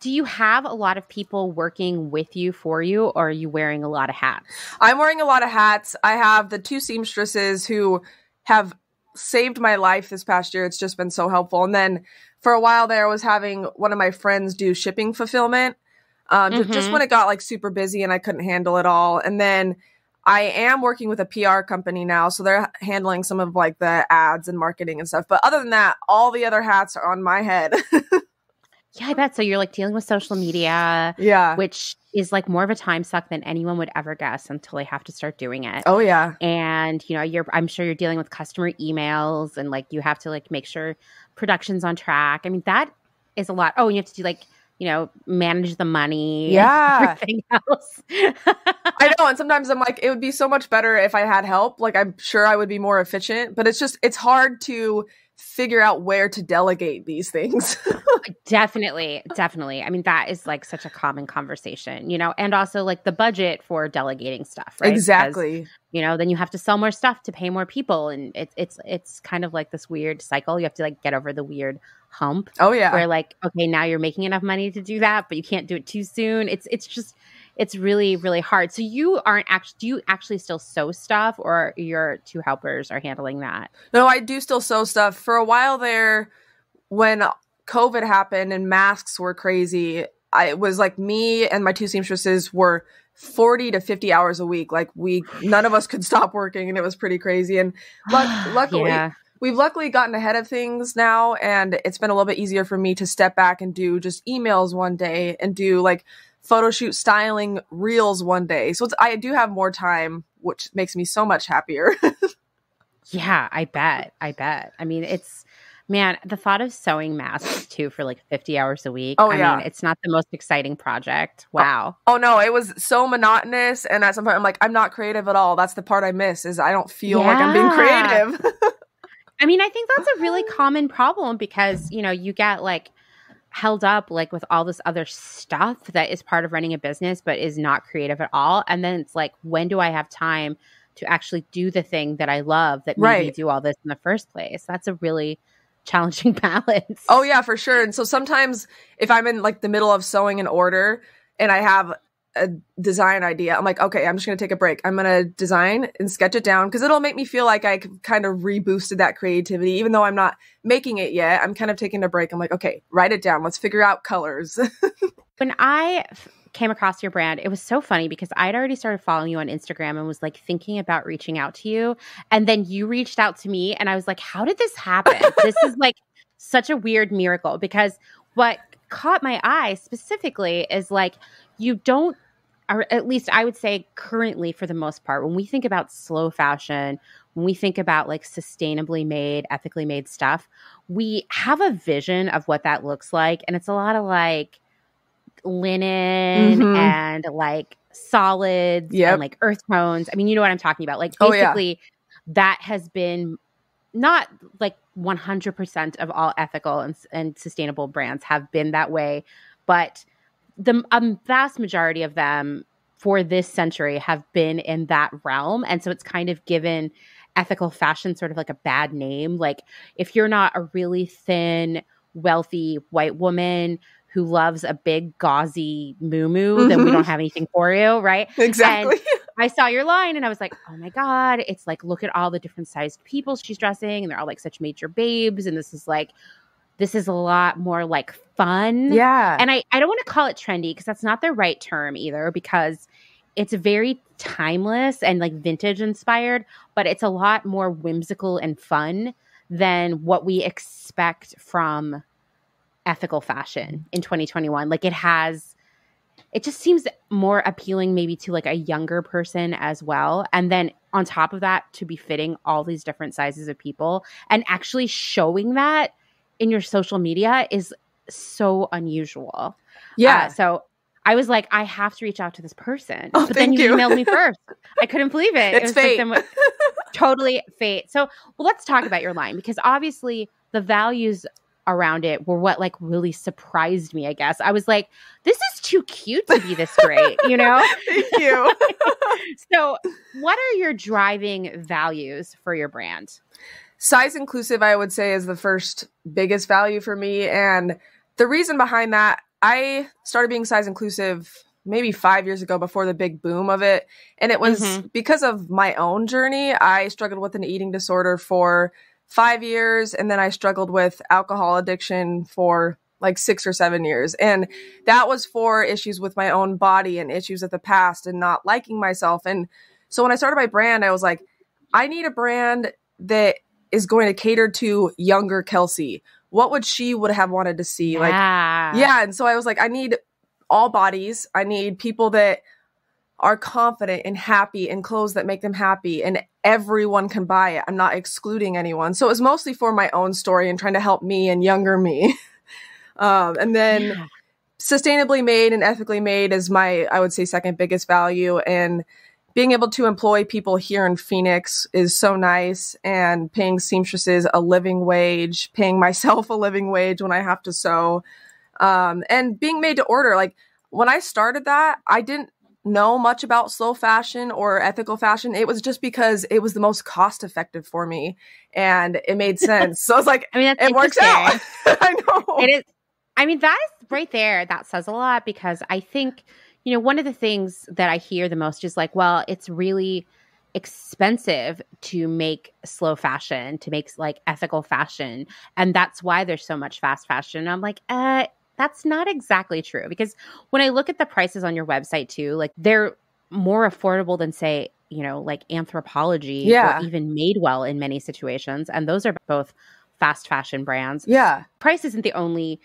Speaker 1: do you have a lot of people working with you for you, or are you wearing a lot of hats?
Speaker 3: I'm wearing a lot of hats. I have the two seamstresses who have saved my life this past year. It's just been so helpful. And then for a while there, I was having one of my friends do shipping fulfillment. Um, ju- just when it got like super busy and I couldn't handle it all. And then I am working with a PR company now, so they're handling some of like the ads and marketing and stuff. But other than that, all the other hats are on my head.
Speaker 1: Yeah, I bet. So you're like dealing with social media.
Speaker 3: Yeah.
Speaker 1: Which is like more of a time suck than anyone would ever guess until they have to start doing it.
Speaker 3: Oh yeah.
Speaker 1: And you know, you're I'm sure you're dealing with customer emails and like you have to like make sure production's on track. I mean, that is a lot. Oh, and you have to do like you know, manage the money.
Speaker 3: Yeah.
Speaker 1: everything else.
Speaker 3: I know. And sometimes I'm like, it would be so much better if I had help. Like, I'm sure I would be more efficient, but it's just, it's hard to figure out where to delegate these things.
Speaker 1: definitely. Definitely. I mean, that is like such a common conversation, you know, and also like the budget for delegating stuff, right?
Speaker 3: Exactly.
Speaker 1: Because, you know, then you have to sell more stuff to pay more people. And it's, it's, it's kind of like this weird cycle. You have to like get over the weird hump.
Speaker 3: Oh yeah.
Speaker 1: Where like, okay, now you're making enough money to do that, but you can't do it too soon. It's it's just it's really really hard. So you aren't actually do you actually still sew stuff or your two helpers are handling that?
Speaker 3: No, I do still sew stuff. For a while there when COVID happened and masks were crazy, I it was like me and my two seamstresses were 40 to 50 hours a week. Like we none of us could stop working and it was pretty crazy. And luck- luckily
Speaker 1: yeah
Speaker 3: we've luckily gotten ahead of things now and it's been a little bit easier for me to step back and do just emails one day and do like photo shoot styling reels one day. So i do have more time which makes me so much happier.
Speaker 1: Yeah i bet. I bet. I mean it's man the thought of sewing masks too for like 50 hours a week.
Speaker 3: Oh
Speaker 1: I
Speaker 3: yeah.
Speaker 1: mean, it's not the most exciting project. Oh, wow.
Speaker 3: oh, oh, no it was so monotonous and at some point i'm like i'm not creative at all. That's the part i miss is i don't feel yeah. like i'm being creative.
Speaker 1: I mean, I think that's a really common problem because, you know, you get like held up like with all this other stuff that is part of running a business but is not creative at all. And then it's like, when do I have time to actually do the thing that I love that made right. me do all this in the first place? That's a really challenging balance.
Speaker 3: Oh yeah, for sure. And so sometimes if I'm in like the middle of sewing an order and I have a design idea, I'm like, okay, I'm just going to take a break. I'm going to design and sketch it down because it'll make me feel like I kind of reboosted that creativity. Even though I'm not making it yet, I'm kind of taking a break. I'm like, okay, write it down. Let's figure out colors.
Speaker 1: when I came across your brand, it was so funny because I'd already started following you on Instagram and was like thinking about reaching out to you. And then you reached out to me, and I was like, how did this happen? this is like such a weird miracle because what caught my eye specifically is like, you don't or at least I would say currently for the most part, when we think about slow fashion, when we think about like sustainably made, ethically made stuff, we have a vision of what that looks like. And it's a lot of like linen mm-hmm. and like solids yep. and like earth tones. I mean, you know what I'm talking about. Like basically, oh, yeah. that has been not like 100% of all ethical and, and sustainable brands have been that way, but the um, vast majority of them for this century have been in that realm. And so it's kind of given ethical fashion sort of like a bad name. Like if you're not a really thin, wealthy white woman who loves a big gauzy moo mm-hmm. then we don't have anything for you, right?
Speaker 3: Exactly.
Speaker 1: And I saw your line and I was like, oh my God, it's like, look at all the different sized people she's dressing, and they're all like such major babes. And this is like this is a lot more like fun.
Speaker 3: Yeah.
Speaker 1: And I, I don't want to call it trendy because that's not the right term either because it's very timeless and like vintage inspired, but it's a lot more whimsical and fun than what we expect from ethical fashion in 2021. Like it has it just seems more appealing maybe to like a younger person as well. And then on top of that to be fitting all these different sizes of people and actually showing that in your social media is so unusual.
Speaker 3: Yeah.
Speaker 1: Uh, so I was like, I have to reach out to this person.
Speaker 3: Oh,
Speaker 1: but then you,
Speaker 3: you,
Speaker 1: emailed me first. I couldn't believe it.
Speaker 3: It's
Speaker 1: it
Speaker 3: fate.
Speaker 1: Like totally fate. So well, let's talk about your line because obviously the values around it were what like really surprised me, I guess. I was like, this is too cute to be this great, you know?
Speaker 3: Thank you.
Speaker 1: so what are your driving values for your brand?
Speaker 3: Size inclusive, I would say, is the first biggest value for me. And the reason behind that, I started being size inclusive maybe five years ago before the big boom of it. And it was mm-hmm. because of my own journey. I struggled with an eating disorder for five years, and then I struggled with alcohol addiction for like six or seven years. And that was for issues with my own body and issues of the past and not liking myself. And so when I started my brand, I was like, I need a brand that is going to cater to younger Kelsey what would she would have wanted to see? Like,
Speaker 1: Yeah.
Speaker 3: yeah. And so I was like, I need all bodies. I need people that are confident and happy in clothes that make them happy and everyone can buy it. I'm not excluding anyone. So it was mostly for my own story and trying to help me and younger me. um, and then
Speaker 1: Yeah.
Speaker 3: sustainably made and ethically made is my, I would say, second biggest value. And being able to employ people here in Phoenix is so nice. And paying seamstresses a living wage, paying myself a living wage when I have to sew, um, and being made to order. Like when I started that, I didn't know much about slow fashion or ethical fashion. It was just because it was the most cost effective for me and it made sense. so I was like,
Speaker 1: I mean,
Speaker 3: it works out. I know.
Speaker 1: It is. I mean, that is right there. That says a lot because I think, you know, one of the things that I hear the most is like, well, it's really expensive to make slow fashion, to make like ethical fashion. And that's why there's so much fast fashion. And I'm like, uh, that's not exactly true because when I look at the prices on your website too, like they're more affordable than say, you know, like Anthropologie
Speaker 3: Yeah.
Speaker 1: or even Madewell in many situations. And those are both fast fashion brands
Speaker 3: yeah.
Speaker 1: price isn't the only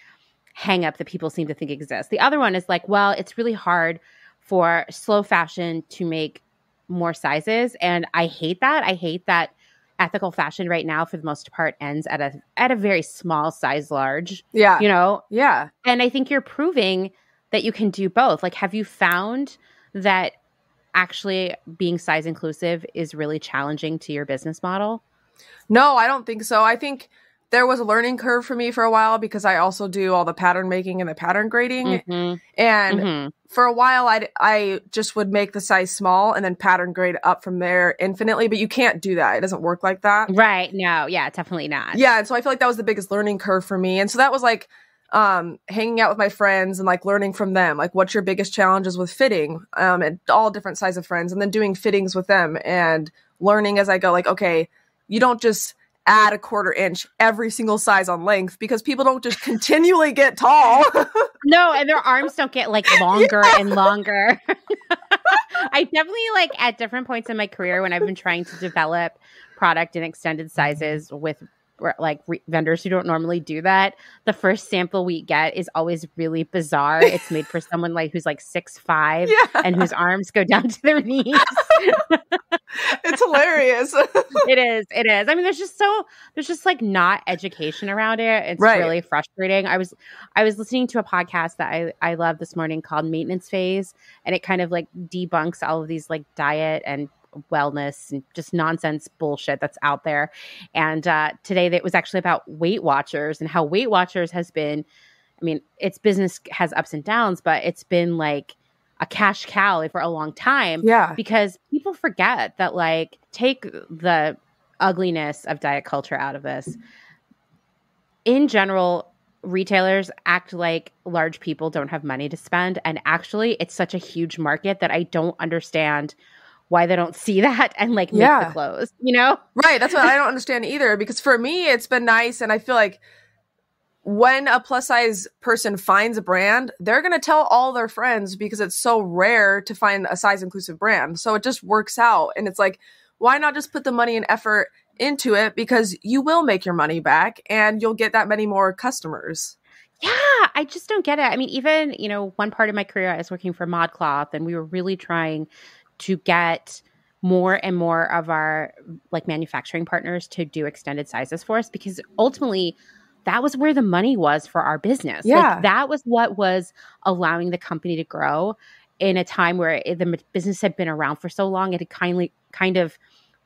Speaker 1: hang up that people seem to think exists. The other one is like, well, it's really hard for slow fashion to make more sizes. And I hate that. I hate that ethical fashion right now for the most part ends at a at a very small size large,
Speaker 3: Yeah.
Speaker 1: you know?
Speaker 3: yeah.
Speaker 1: And I think you're proving that you can do both. Like have you found that actually being size inclusive is really challenging to your business model?
Speaker 3: No, I don't think so. I think there was a learning curve for me for a while because I also do all the pattern making and the pattern grading.
Speaker 1: Mhm.
Speaker 3: And
Speaker 1: Mhm.
Speaker 3: for a while, I I just would make the size small and then pattern grade up from there infinitely. But you can't do that; it doesn't work like that.
Speaker 1: Right. No, yeah, definitely not.
Speaker 3: Yeah, and so I feel like that was the biggest learning curve for me. And so that was like um hanging out with my friends and like learning from them like what's your biggest challenges with fitting um and all different size of friends and then doing fittings with them and learning as i go like okay you don't just add a quarter inch every single size on length because people don't just continually get tall
Speaker 1: No, and their arms don't get like longer and longer. I definitely like at different points in my career when I've been trying to develop product in extended sizes with like re- vendors who don't normally do that. The first sample we get is always really bizarre. It's made for someone like who's like six five
Speaker 3: yeah
Speaker 1: and whose arms go down to their knees.
Speaker 3: it's hilarious
Speaker 1: it is. It is. I mean, there's just so there's just like not education around it. It's
Speaker 3: Right.
Speaker 1: really frustrating. I was I was listening to a podcast that I I love this morning called Maintenance Phase, and it kind of like debunks all of these like diet and wellness and just nonsense bullshit that's out there. And uh, today it was actually about Weight Watchers and how Weight Watchers has been. I mean, its business has ups and downs, but it's been like a cash cow for a long time
Speaker 3: yeah
Speaker 1: because people forget that like take the ugliness of diet culture out of this in general retailers act like large people don't have money to spend and actually it's such a huge market that i don't understand why they don't see that and like make
Speaker 3: Yeah.
Speaker 1: the clothes you know
Speaker 3: Right. That's what I don't understand either. Because for me, it's been nice. And I feel like when a plus size person finds a brand, they're going to tell all their friends because it's so rare to find a size inclusive brand. So it just works out. And it's like, why not just put the money and effort into it? Because you will make your money back and you'll get that many more customers.
Speaker 1: Yeah, I just don't get it. I mean, even, you know, one part of my career, I was working for ModCloth and we were really trying to get more and more of our like manufacturing partners to do extended sizes for us because ultimately that was where the money was for our business.
Speaker 3: Yeah.
Speaker 1: Like that was what was allowing the company to grow in a time where it, the business had been around for so long it had kindly kind of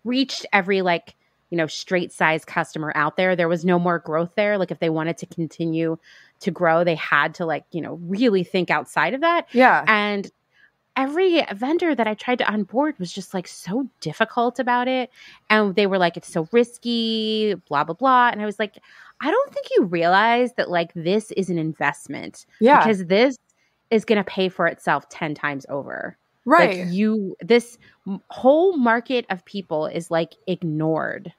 Speaker 1: reached every like you know straight size customer out there there was no more growth there like if they wanted to continue to grow they had to like you know really think outside of that
Speaker 3: Yeah.
Speaker 1: and every vendor that I tried to onboard was just like so difficult about it. And they were like, it's so risky, blah, blah, blah. And I was like, I don't think you realize that like this is an investment
Speaker 3: Yeah.
Speaker 1: because this is going to pay for itself 10 times over.
Speaker 3: right.
Speaker 1: Like you, this whole market of people is like ignored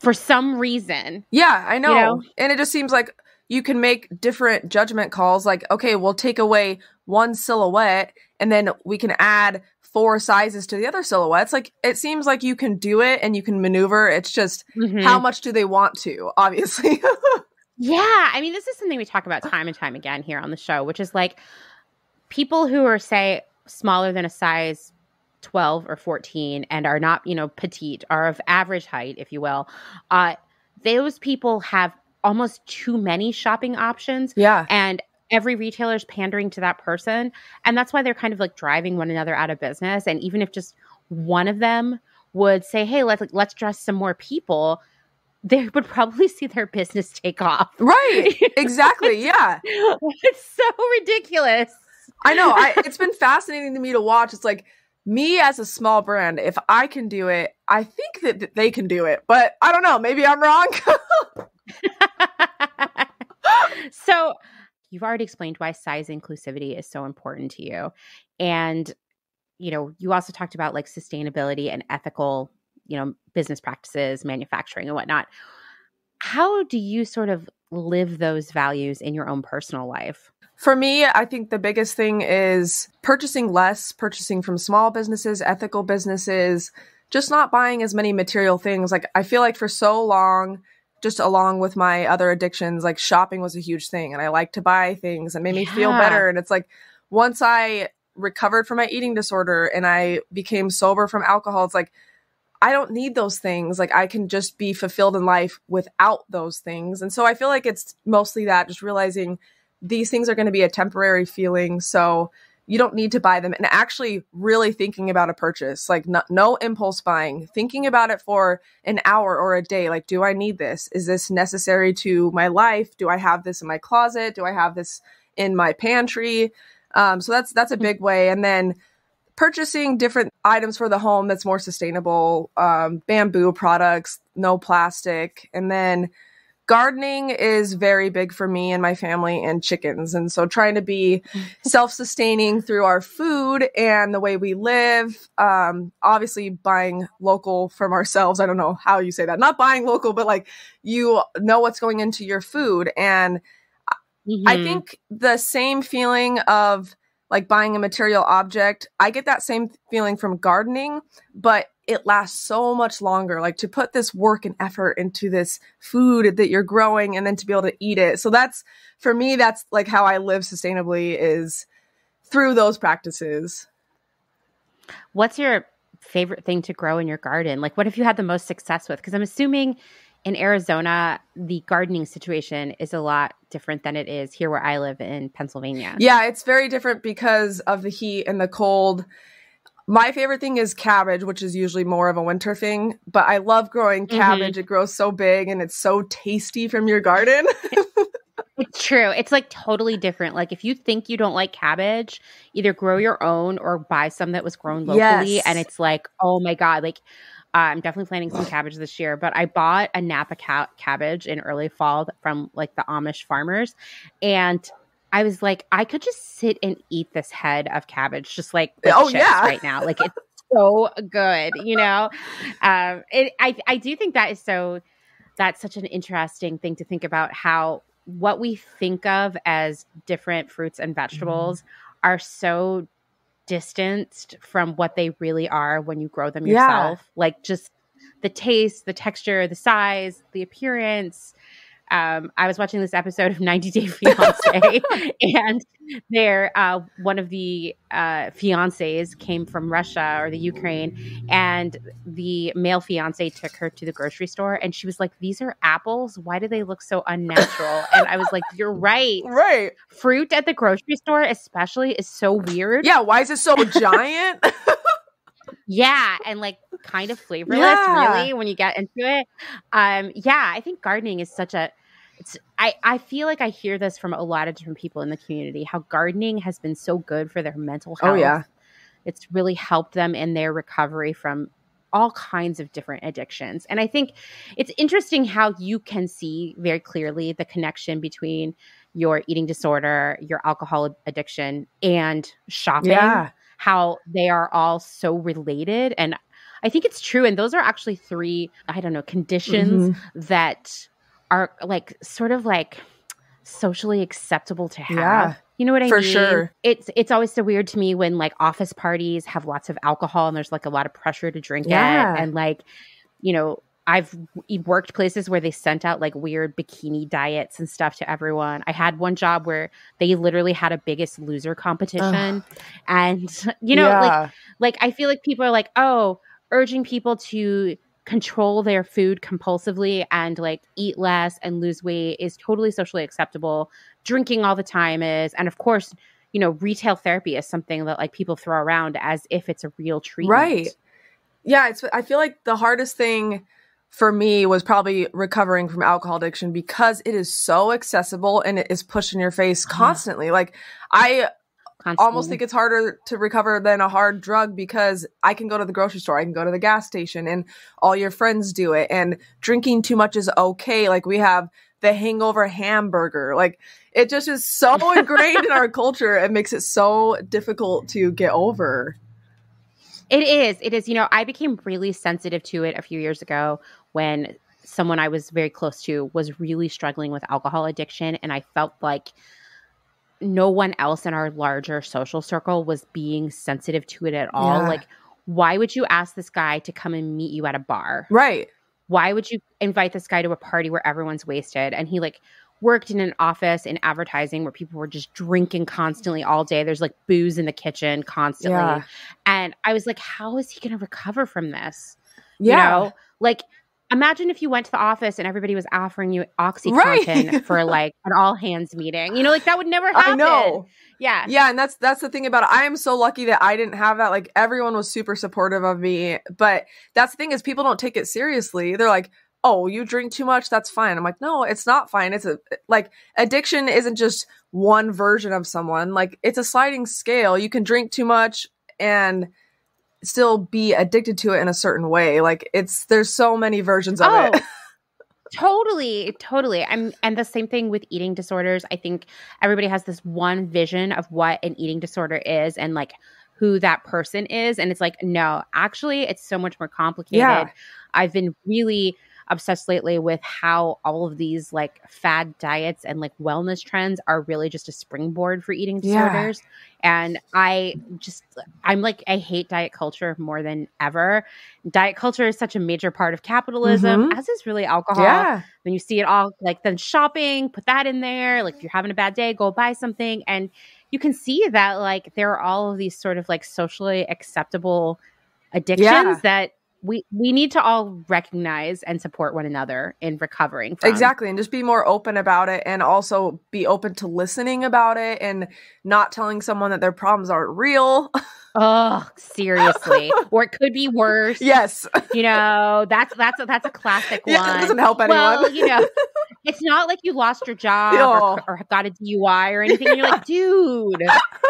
Speaker 1: for some reason.
Speaker 3: Yeah, I know.
Speaker 1: know?
Speaker 3: And it just seems like you can make different judgment calls like, okay, we'll take away one silhouette and then we can add four sizes to the other silhouettes. Like it seems like you can do it and you can maneuver. It's just
Speaker 1: Mhm.
Speaker 3: how much do they want to, obviously.
Speaker 1: Yeah. I mean, this is something we talk about time and time again here on the show, which is like people who are, say, smaller than a size 12 or 14 and are not, you know, petite, are of average height, if you will, uh, those people have almost too many shopping options.
Speaker 3: Yeah.
Speaker 1: And every retailer is pandering to that person. And that's why they're kind of like driving one another out of business. And even if just one of them would say, hey, let's, let's dress some more people, they would probably see their business take off.
Speaker 3: Right. Exactly. Yeah.
Speaker 1: it's so ridiculous.
Speaker 3: I know. I, it's been fascinating to me to watch. It's like me as a small brand, if I can do it, I think that, that they can do it. But I don't know. Maybe I'm wrong.
Speaker 1: so you've already explained why size inclusivity is so important to you. And, you know, you also talked about like sustainability and ethical, you know, business practices, manufacturing and whatnot. How do you sort of live those values in your own personal life?
Speaker 3: For me, I think the biggest thing is purchasing less, purchasing from small businesses, ethical businesses, just not buying as many material things. Like, I feel like for so long, just along with my other addictions, like shopping was a huge thing. And I like to buy things that made me feel better. And it's like, once I recovered from my eating disorder and I became sober from alcohol, it's like, I don't need those things. Like I can just be fulfilled in life without those things. And so I feel like it's mostly that just realizing these things are going to be a temporary feeling. So you don't need to buy them and actually really thinking about a purchase, like no, no impulse buying, thinking about it for an hour or a day. Like, do I need this? Is this necessary to my life? Do I have this in my closet? Do I have this in my pantry? Um, so that's, that's a big way. And then, purchasing different items for the home that's more sustainable, um, bamboo products, no plastic, and then gardening is very big for me and my family and chickens. And so trying to be self-sustaining through our food and the way we live. Um, obviously buying local from ourselves. I don't know how you say that. Not buying local, but like you know what's going into your food. And mm-hmm. I think the same feeling of like buying a material object, I get that same feeling from gardening, but it lasts so much longer. Like to put this work and effort into this food that you're growing and then to be able to eat it. So that's for me, that's like how I live sustainably is through those practices.
Speaker 1: What's your favorite thing to grow in your garden? Like what have you had the most success with? Because I'm assuming in Arizona, the gardening situation is a lot different than it is here where I live in Pennsylvania.
Speaker 3: Yeah, it's very different because of the heat and the cold. My favorite thing is cabbage, which is usually more of a winter thing, but I love growing mm-hmm. cabbage. Mm-hmm. It grows so big and it's so tasty from your garden.
Speaker 1: it's true. It's like totally different. Like if you think you don't like cabbage, either grow your own or buy some that was grown locally yes. and it's like, "Oh my god, like uh, I'm definitely planting some cabbage this year, but I bought a Napa ca- cabbage in early fall from like the Amish farmers. And I was like, I could just sit and eat this head of cabbage, just like oh yeah, right now. Like it's so good, you know. Um, it, I I do think that is so. That's such an interesting thing to think about how what we think of as different fruits and vegetables mm-hmm. are so distanced from what they really are when you grow them yourself. Yeah. Like just the taste, the texture, the size, the appearance, um, I was watching this episode of 90 Day Fiance, and there, uh, one of the uh, fiancés came from Russia or the Ukraine, and the male fiance took her to the grocery store, and she was like, "These are apples. Why do they look so unnatural?" and I was like, "You're right.
Speaker 3: Right.
Speaker 1: Fruit at the grocery store, especially, is so weird.
Speaker 3: Yeah. Why is it so giant?"
Speaker 1: yeah and like kind of flavorless yeah. really when you get into it um yeah i think gardening is such a I, I feel like I hear this from a lot of different people in the community how gardening has been so good for their mental health.
Speaker 3: Oh yeah.
Speaker 1: It's really helped them in their recovery from all kinds of different addictions. And I think it's interesting how you can see very clearly the connection between your eating disorder, your alcohol addiction, and shopping. Yeah how they are all so related. And I think it's true. And those are actually three, I don't know, conditions mm-hmm. that are like sort of like socially acceptable to have. Yeah. You know what I
Speaker 3: for
Speaker 1: mean?
Speaker 3: For sure.
Speaker 1: It's it's always so weird to me when like office parties have lots of alcohol and there's like a lot of pressure to drink yeah. it. And like, you know, I've worked places where they sent out like weird bikini diets and stuff to everyone. I had one job where they literally had a biggest loser competition. Ugh. And you know, yeah. like like I feel like people are like, "Oh, urging people to control their food compulsively and like eat less and lose weight is totally socially acceptable. Drinking all the time is and of course, you know, retail therapy is something that like people throw around as if it's a real treatment.
Speaker 3: Right. Yeah, it's I feel like the hardest thing for me was probably recovering from alcohol addiction because it is so accessible and it is pushed in your face constantly. Like I Constantly. almost think it's harder to recover than a hard drug because I can go to the grocery store, I can go to the gas station and all your friends do it and drinking too much is okay. Like we have the hangover hamburger. Like it just is so ingrained in our culture. It makes it so difficult to get over.
Speaker 1: It is. It is. You know, I became really sensitive to it a few years ago when someone I was very close to was really struggling with alcohol addiction. And I felt like no one else in our larger social circle was being sensitive to it at all. Yeah. Like, why would you ask this guy to come and meet you at a bar?
Speaker 3: Right.
Speaker 1: Why would you invite this guy to a party where everyone's wasted? And he like worked in an office in advertising where people were just drinking constantly all day. There's like booze in the kitchen constantly. Yeah. And I was like, how is he going to recover from this? Yeah. You know, like imagine if you went to the office and everybody was offering you oxycontin right. for like an all hands meeting. You know like that would never happen.
Speaker 3: i know.
Speaker 1: Yeah.
Speaker 3: Yeah and that's that's the thing about it. I am so lucky that i didn't have that. Like everyone was super supportive of me but that's the thing is people don't take it seriously. They're like oh you drink too much? That's fine. I'm like no it's not fine. It's a like addiction isn't just one version of someone. Like it's a sliding scale. You can drink too much and still be addicted to it in a certain way. Like it's there's so many versions of oh. it.
Speaker 1: totally totally i'm and the same thing with eating disorders i think everybody has this one vision of what an eating disorder is and like who that person is and it's like no actually it's so much more complicated yeah. i've been really obsessed lately with how all of these like fad diets and like wellness trends are really just a springboard for eating disorders. Yeah. And I just, I'm like, I hate diet culture more than ever. Diet culture is such a major part of capitalism, mm-hmm. as is really alcohol. Yeah. When you see it all, like then shopping, put that in there. Like if you're having a bad day, go buy something. And you can see that like there are all of these sort of like socially acceptable addictions yeah. that we we need to all recognize and support one another in recovering from.
Speaker 3: exactly and just be more open about it and also be open to listening about it and not telling someone that their problems aren't real.
Speaker 1: Oh seriously. Or it could be worse.
Speaker 3: Yes.
Speaker 1: You know that's that's a, that's a classic yeah, one
Speaker 3: doesn't help anyone.
Speaker 1: Well, you know it's not like you lost your job or, or, got a dui or anything and you're like dude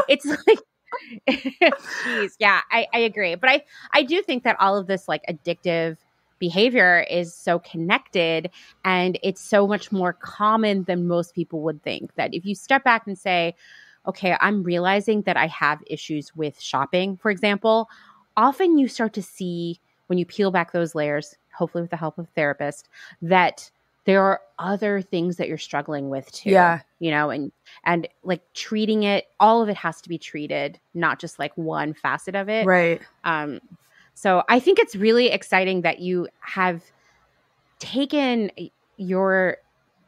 Speaker 1: it's like Jeez, yeah, I, I agree. But I, I do think that all of this like addictive behavior is so connected and it's so much more common than most people would think. That if you step back and say, okay, I'm realizing that I have issues with shopping, for example, often you start to see when you peel back those layers, hopefully with the help of a therapist, that there are other things that you're struggling with too.
Speaker 3: Yeah.
Speaker 1: You know, and and like treating it, all of it has to be treated, not just like one facet of it.
Speaker 3: Right.
Speaker 1: Um so I think it's really exciting that you have taken your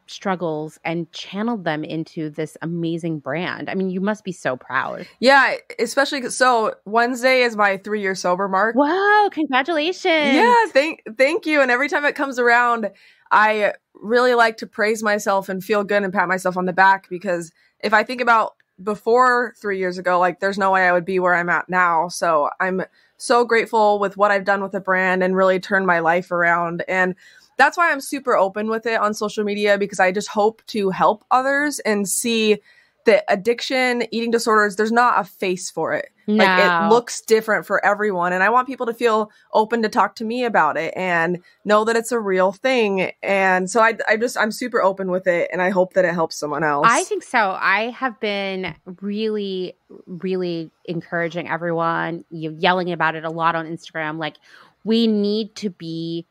Speaker 1: struggles and channeled them into this amazing brand. I mean, you must be so proud.
Speaker 3: Yeah, especially so Wednesday is my 3 year sober mark.
Speaker 1: Wow, congratulations.
Speaker 3: Yeah, thank thank you and every time it comes around I really like to praise myself and feel good and pat myself on the back because if I think about before three years ago, like there's no way I would be where I'm at now. So I'm so grateful with what I've done with the brand and really turned my life around. And that's why I'm super open with it on social media because I just hope to help others and see that addiction, eating disorders, there's not a face for it. No. Like it looks different for everyone. And I want people to feel open to talk to me about it and know that it's a real thing. And so I, I just, I'm super open with it and I hope that it helps someone else.
Speaker 1: I think so. I have been really, really encouraging everyone, you yelling about it a lot on Instagram. Like, we need to be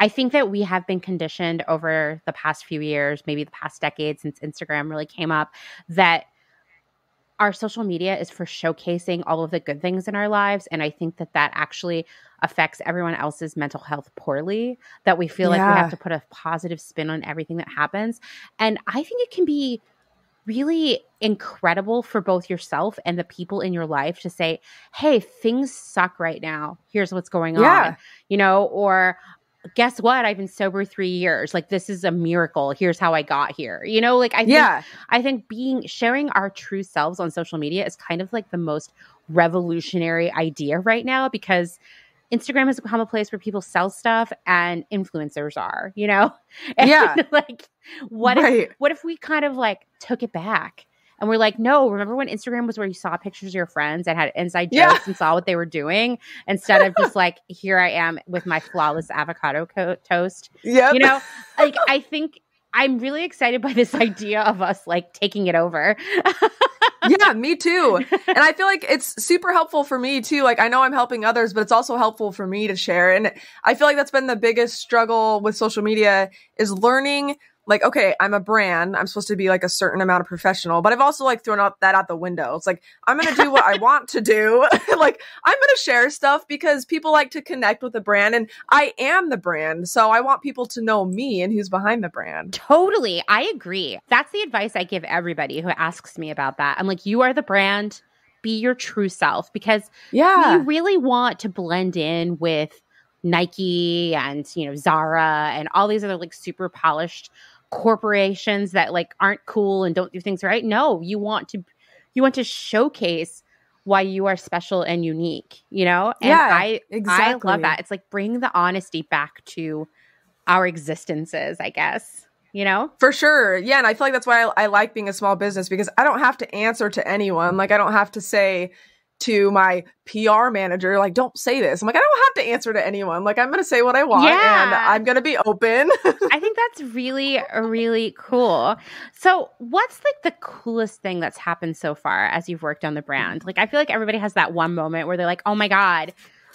Speaker 1: I think that we have been conditioned over the past few years, maybe the past decade since Instagram really came up, that our social media is for showcasing all of the good things in our lives. And I think that that actually affects everyone else's mental health poorly that we feel yeah. like we have to put a positive spin on everything that happens. And I think it can be really incredible for both yourself and the people in your life to say, hey, things suck right now. Here's what's going yeah. on. You know, or guess what? I've been sober three years. Like this is a miracle. Here's how I got here. You know, like I think yeah. I think being sharing our true selves on social media is kind of like the most revolutionary idea right now because Instagram has become a place where people sell stuff and influencers are, you know? And
Speaker 3: yeah.
Speaker 1: like what right. if what if we kind of like took it back and we're like, no, remember when Instagram was where you saw pictures of your friends and had inside jokes yeah. and saw what they were doing instead of just like, here I am with my flawless avocado co- toast.
Speaker 3: Yeah.
Speaker 1: You know, like I think I'm really excited by this idea of us like taking it over.
Speaker 3: yeah, me too. And I feel like it's super helpful for me too. Like I know I'm helping others, but it's also helpful for me to share. And I feel like that's been the biggest struggle with social media is learning like, okay, I'm a brand. I'm supposed to be like a certain amount of professional, but I've also like thrown out that out the window. It's like, I'm going to do what I want to do. like, I'm going to share stuff because people like to connect with the brand and I am the brand. So I want people to know me and who's behind the brand.
Speaker 1: Totally. I agree. That's the advice I give everybody who asks me about that. I'm like, you are the brand. Be your true self because
Speaker 3: yeah.
Speaker 1: you really want to blend in with Nike and you know Zara and all these other like super polished corporations that like aren't cool and don't do things right. No, you want to you want to showcase why you are special and unique, you know? And
Speaker 3: yeah,
Speaker 1: I
Speaker 3: exactly.
Speaker 1: I love that. It's like bring the honesty back to our existences, I guess. You know?
Speaker 3: For sure. Yeah. And I feel like that's why I, I like being a small business because I don't have to answer to anyone. Like, I don't have to say, to my PR manager, like, don't say this. I'm like, I don't have to answer to anyone. Like, I'm going to say what I want yeah. and I'm going to be open.
Speaker 1: I think that's really, really cool. So, what's like the coolest thing that's happened so far as you've worked on the brand? Like, I feel like everybody has that one moment where they're like, oh my God,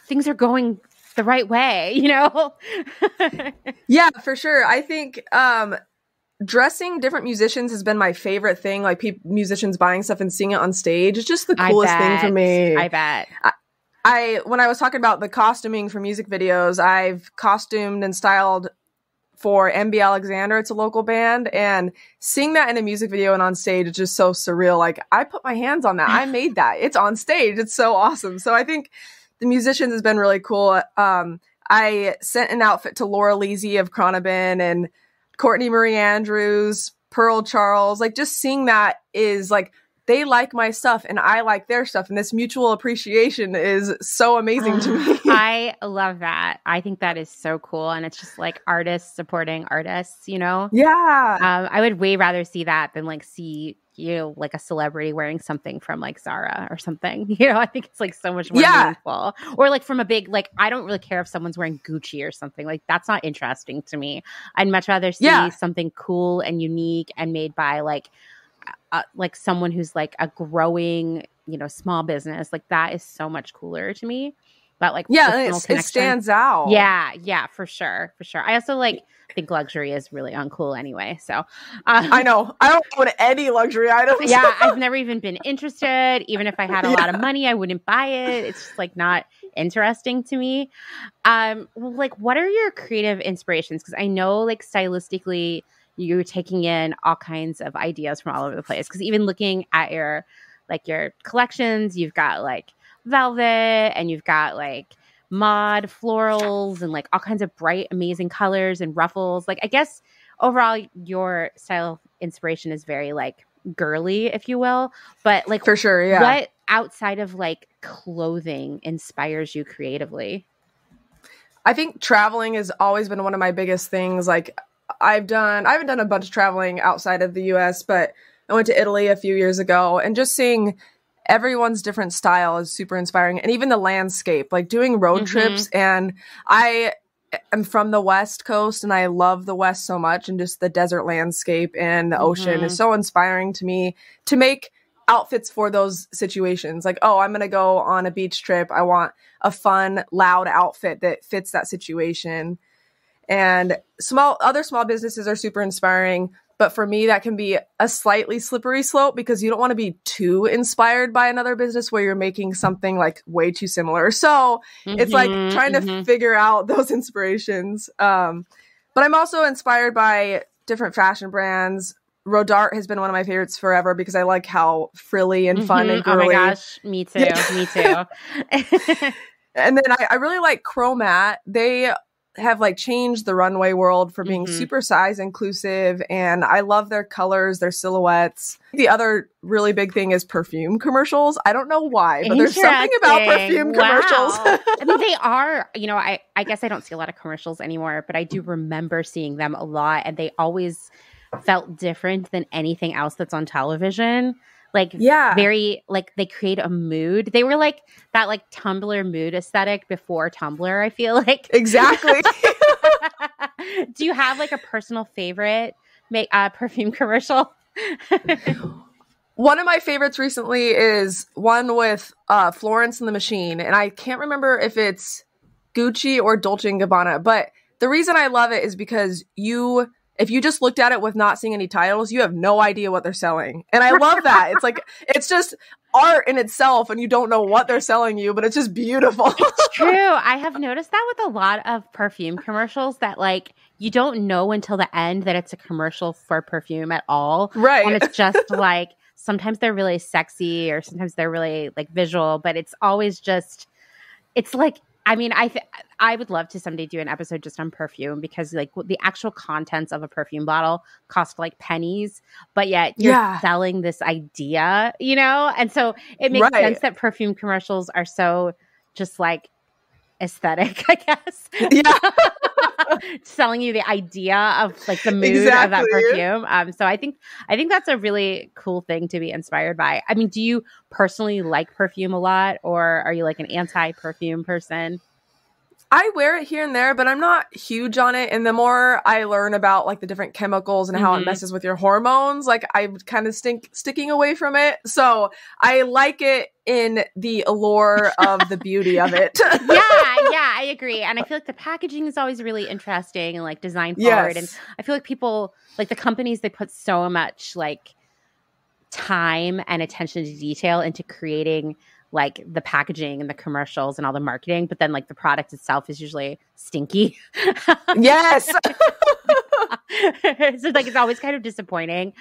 Speaker 1: things are going the right way, you know?
Speaker 3: yeah, for sure. I think um dressing different musicians has been my favorite thing. Like pe- musicians buying stuff and seeing it on stage. It's just the coolest thing for me.
Speaker 1: I bet.
Speaker 3: I, I when I was talking about the costuming for music videos, I've costumed and styled for MB Alexander. It's a local band, and seeing that in a music video and on stage is just so surreal. Like I put my hands on that. I made that. It's on stage. It's so awesome. So I think the musicians has been really cool. Um, I sent an outfit to Laura Leasy of Khruangbin and Courtney Marie Andrews, Pearl Charles, like just seeing that is like they like my stuff and I like their stuff. And this mutual appreciation is so amazing to me.
Speaker 1: I love that. I think that is so cool. And it's just like artists supporting artists, you know?
Speaker 3: Yeah.
Speaker 1: Um, I would way rather see that than like see you know, like a celebrity wearing something from like Zara or something. You know, I think it's like so much more yeah. meaningful. Or like from a big like I don't really care if someone's wearing Gucci or something. Like that's not interesting to me. I'd much rather see yeah. something cool and unique and made by like uh, like someone who's like a growing, you know, small business. Like that is so much cooler to me. Like
Speaker 3: yeah, it stands out.
Speaker 1: Yeah, yeah, for sure, for sure. I also like think luxury is really uncool anyway. So um,
Speaker 3: I know I don't own any luxury items.
Speaker 1: yeah, I've never even been interested. Even if I had a yeah. lot of money, I wouldn't buy it. It's just like not interesting to me. Um, like what are your creative inspirations? Because I know like stylistically you're taking in all kinds of ideas from all over the place. Because even looking at your like your collections, you've got like velvet and you've got like mod florals and like all kinds of bright, amazing colors and ruffles. Like, I guess overall, your style inspiration is very like girly, if you will. But like,
Speaker 3: for sure, yeah.
Speaker 1: What outside of like clothing inspires you creatively?
Speaker 3: I think traveling has always been one of my biggest things. Like, I've done, I haven't done a bunch of traveling outside of the US, but I went to Italy a few years ago and just seeing everyone's different style is super inspiring and even the landscape like doing road mm-hmm. trips and i am from the west coast and i love the west so much and just the desert landscape and the mm-hmm. ocean is mm-hmm. so inspiring to me to make outfits for those situations like oh i'm going to go on a beach trip i want a fun loud outfit that fits that situation and small other small businesses are super inspiring But for me, that can be a slightly slippery slope because you don't want to be too inspired by another business where you're making something like way too similar. So mm-hmm, it's like mm-hmm, trying mm-hmm. to figure out those inspirations. Um, but I'm also inspired by different fashion brands. Rodarte has been one of my favorites forever because I like how frilly and fun mm-hmm. and girly.
Speaker 1: Oh my gosh, me too, me too.
Speaker 3: and then I, I, really like Chromat. They have like changed the runway world for being mm-hmm. super size inclusive and I love their colors, their silhouettes. The other really big thing is perfume commercials. I don't know why, but there's something about perfume wow. commercials.
Speaker 1: I mean they are, you know, I I guess I don't see a lot of commercials anymore, but I do remember seeing them a lot and they always felt different than anything else that's on television like yeah. very like they create a mood. They were like that like tumblr mood aesthetic before tumblr i feel like.
Speaker 3: Exactly.
Speaker 1: Do you have like a personal favorite make uh, perfume commercial?
Speaker 3: One of my favorites recently is one with uh, florence and the machine and i can't remember if it's gucci or dolce and gabbana but the reason i love it is because you if you just looked at it with not seeing any titles, you have no idea what they're selling. And I love that. it's like it's just art in itself and you don't know what they're selling you, but it's just beautiful.
Speaker 1: it's true. I have noticed that with a lot of perfume commercials that like you don't know until the end that it's a commercial for perfume at all.
Speaker 3: Right.
Speaker 1: And it's just like sometimes they're really sexy or sometimes they're really like visual, but it's always just it's like I mean, I th- I would love to someday do an episode just on perfume because like the actual contents of a perfume bottle cost like pennies, but yet you're yeah. selling this idea, you know? And so it makes right. sense that perfume commercials are so just like aesthetic, I guess.
Speaker 3: Yeah.
Speaker 1: selling you the idea of like the mood exactly. of that perfume. Um, so I think I think that's a really cool thing to be inspired by. I mean, do you personally like perfume a lot, or are you like an anti-perfume person?
Speaker 3: I wear it here and there, but I'm not huge on it. And the more I learn about like the different chemicals and mm-hmm. how it mm-hmm. messes with your hormones, like I'm kind of stink sticking away from it. So I like it in the allure of the beauty of it.
Speaker 1: yeah, yeah, I agree. And I feel like the packaging is always really interesting and like design forward. Yes. And I feel like people like the companies they put so much like time and attention to detail into creating like the packaging and the commercials and all the marketing, but then like the product itself is usually stinky.
Speaker 3: yes. so
Speaker 1: like it's always kind of disappointing.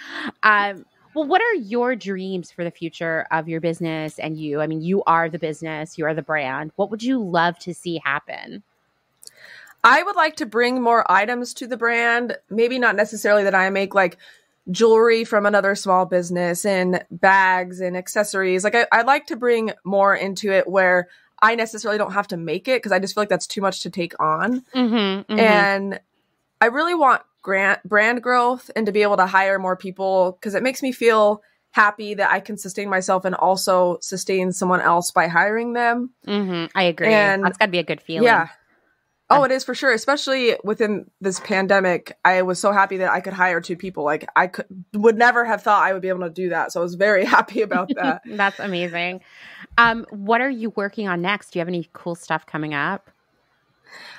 Speaker 1: Um, well, what are your dreams for the future of your business and you? I mean, you are the business, you are the brand. What would you love to see happen?
Speaker 3: I would like to bring more items to the brand. Maybe not necessarily that I make like jewelry from another small business and bags and accessories. Like I, I'd like to bring more into it where I necessarily don't have to make it because I just feel like that's too much to take on. Mm-hmm, mm-hmm. And I really want grant brand growth and to be able to hire more people because it makes me feel happy that I can sustain myself and also sustain someone else by hiring them.
Speaker 1: Mm-hmm, I agree. And that's got to be a good feeling.
Speaker 3: Yeah. Oh, it is for sure. Especially within this pandemic, I was so happy that I could hire two people. Like I could would never have thought I would be able to do that. So I was very happy about that.
Speaker 1: That's amazing. Um, what are you working on next? Do you have any cool stuff coming up?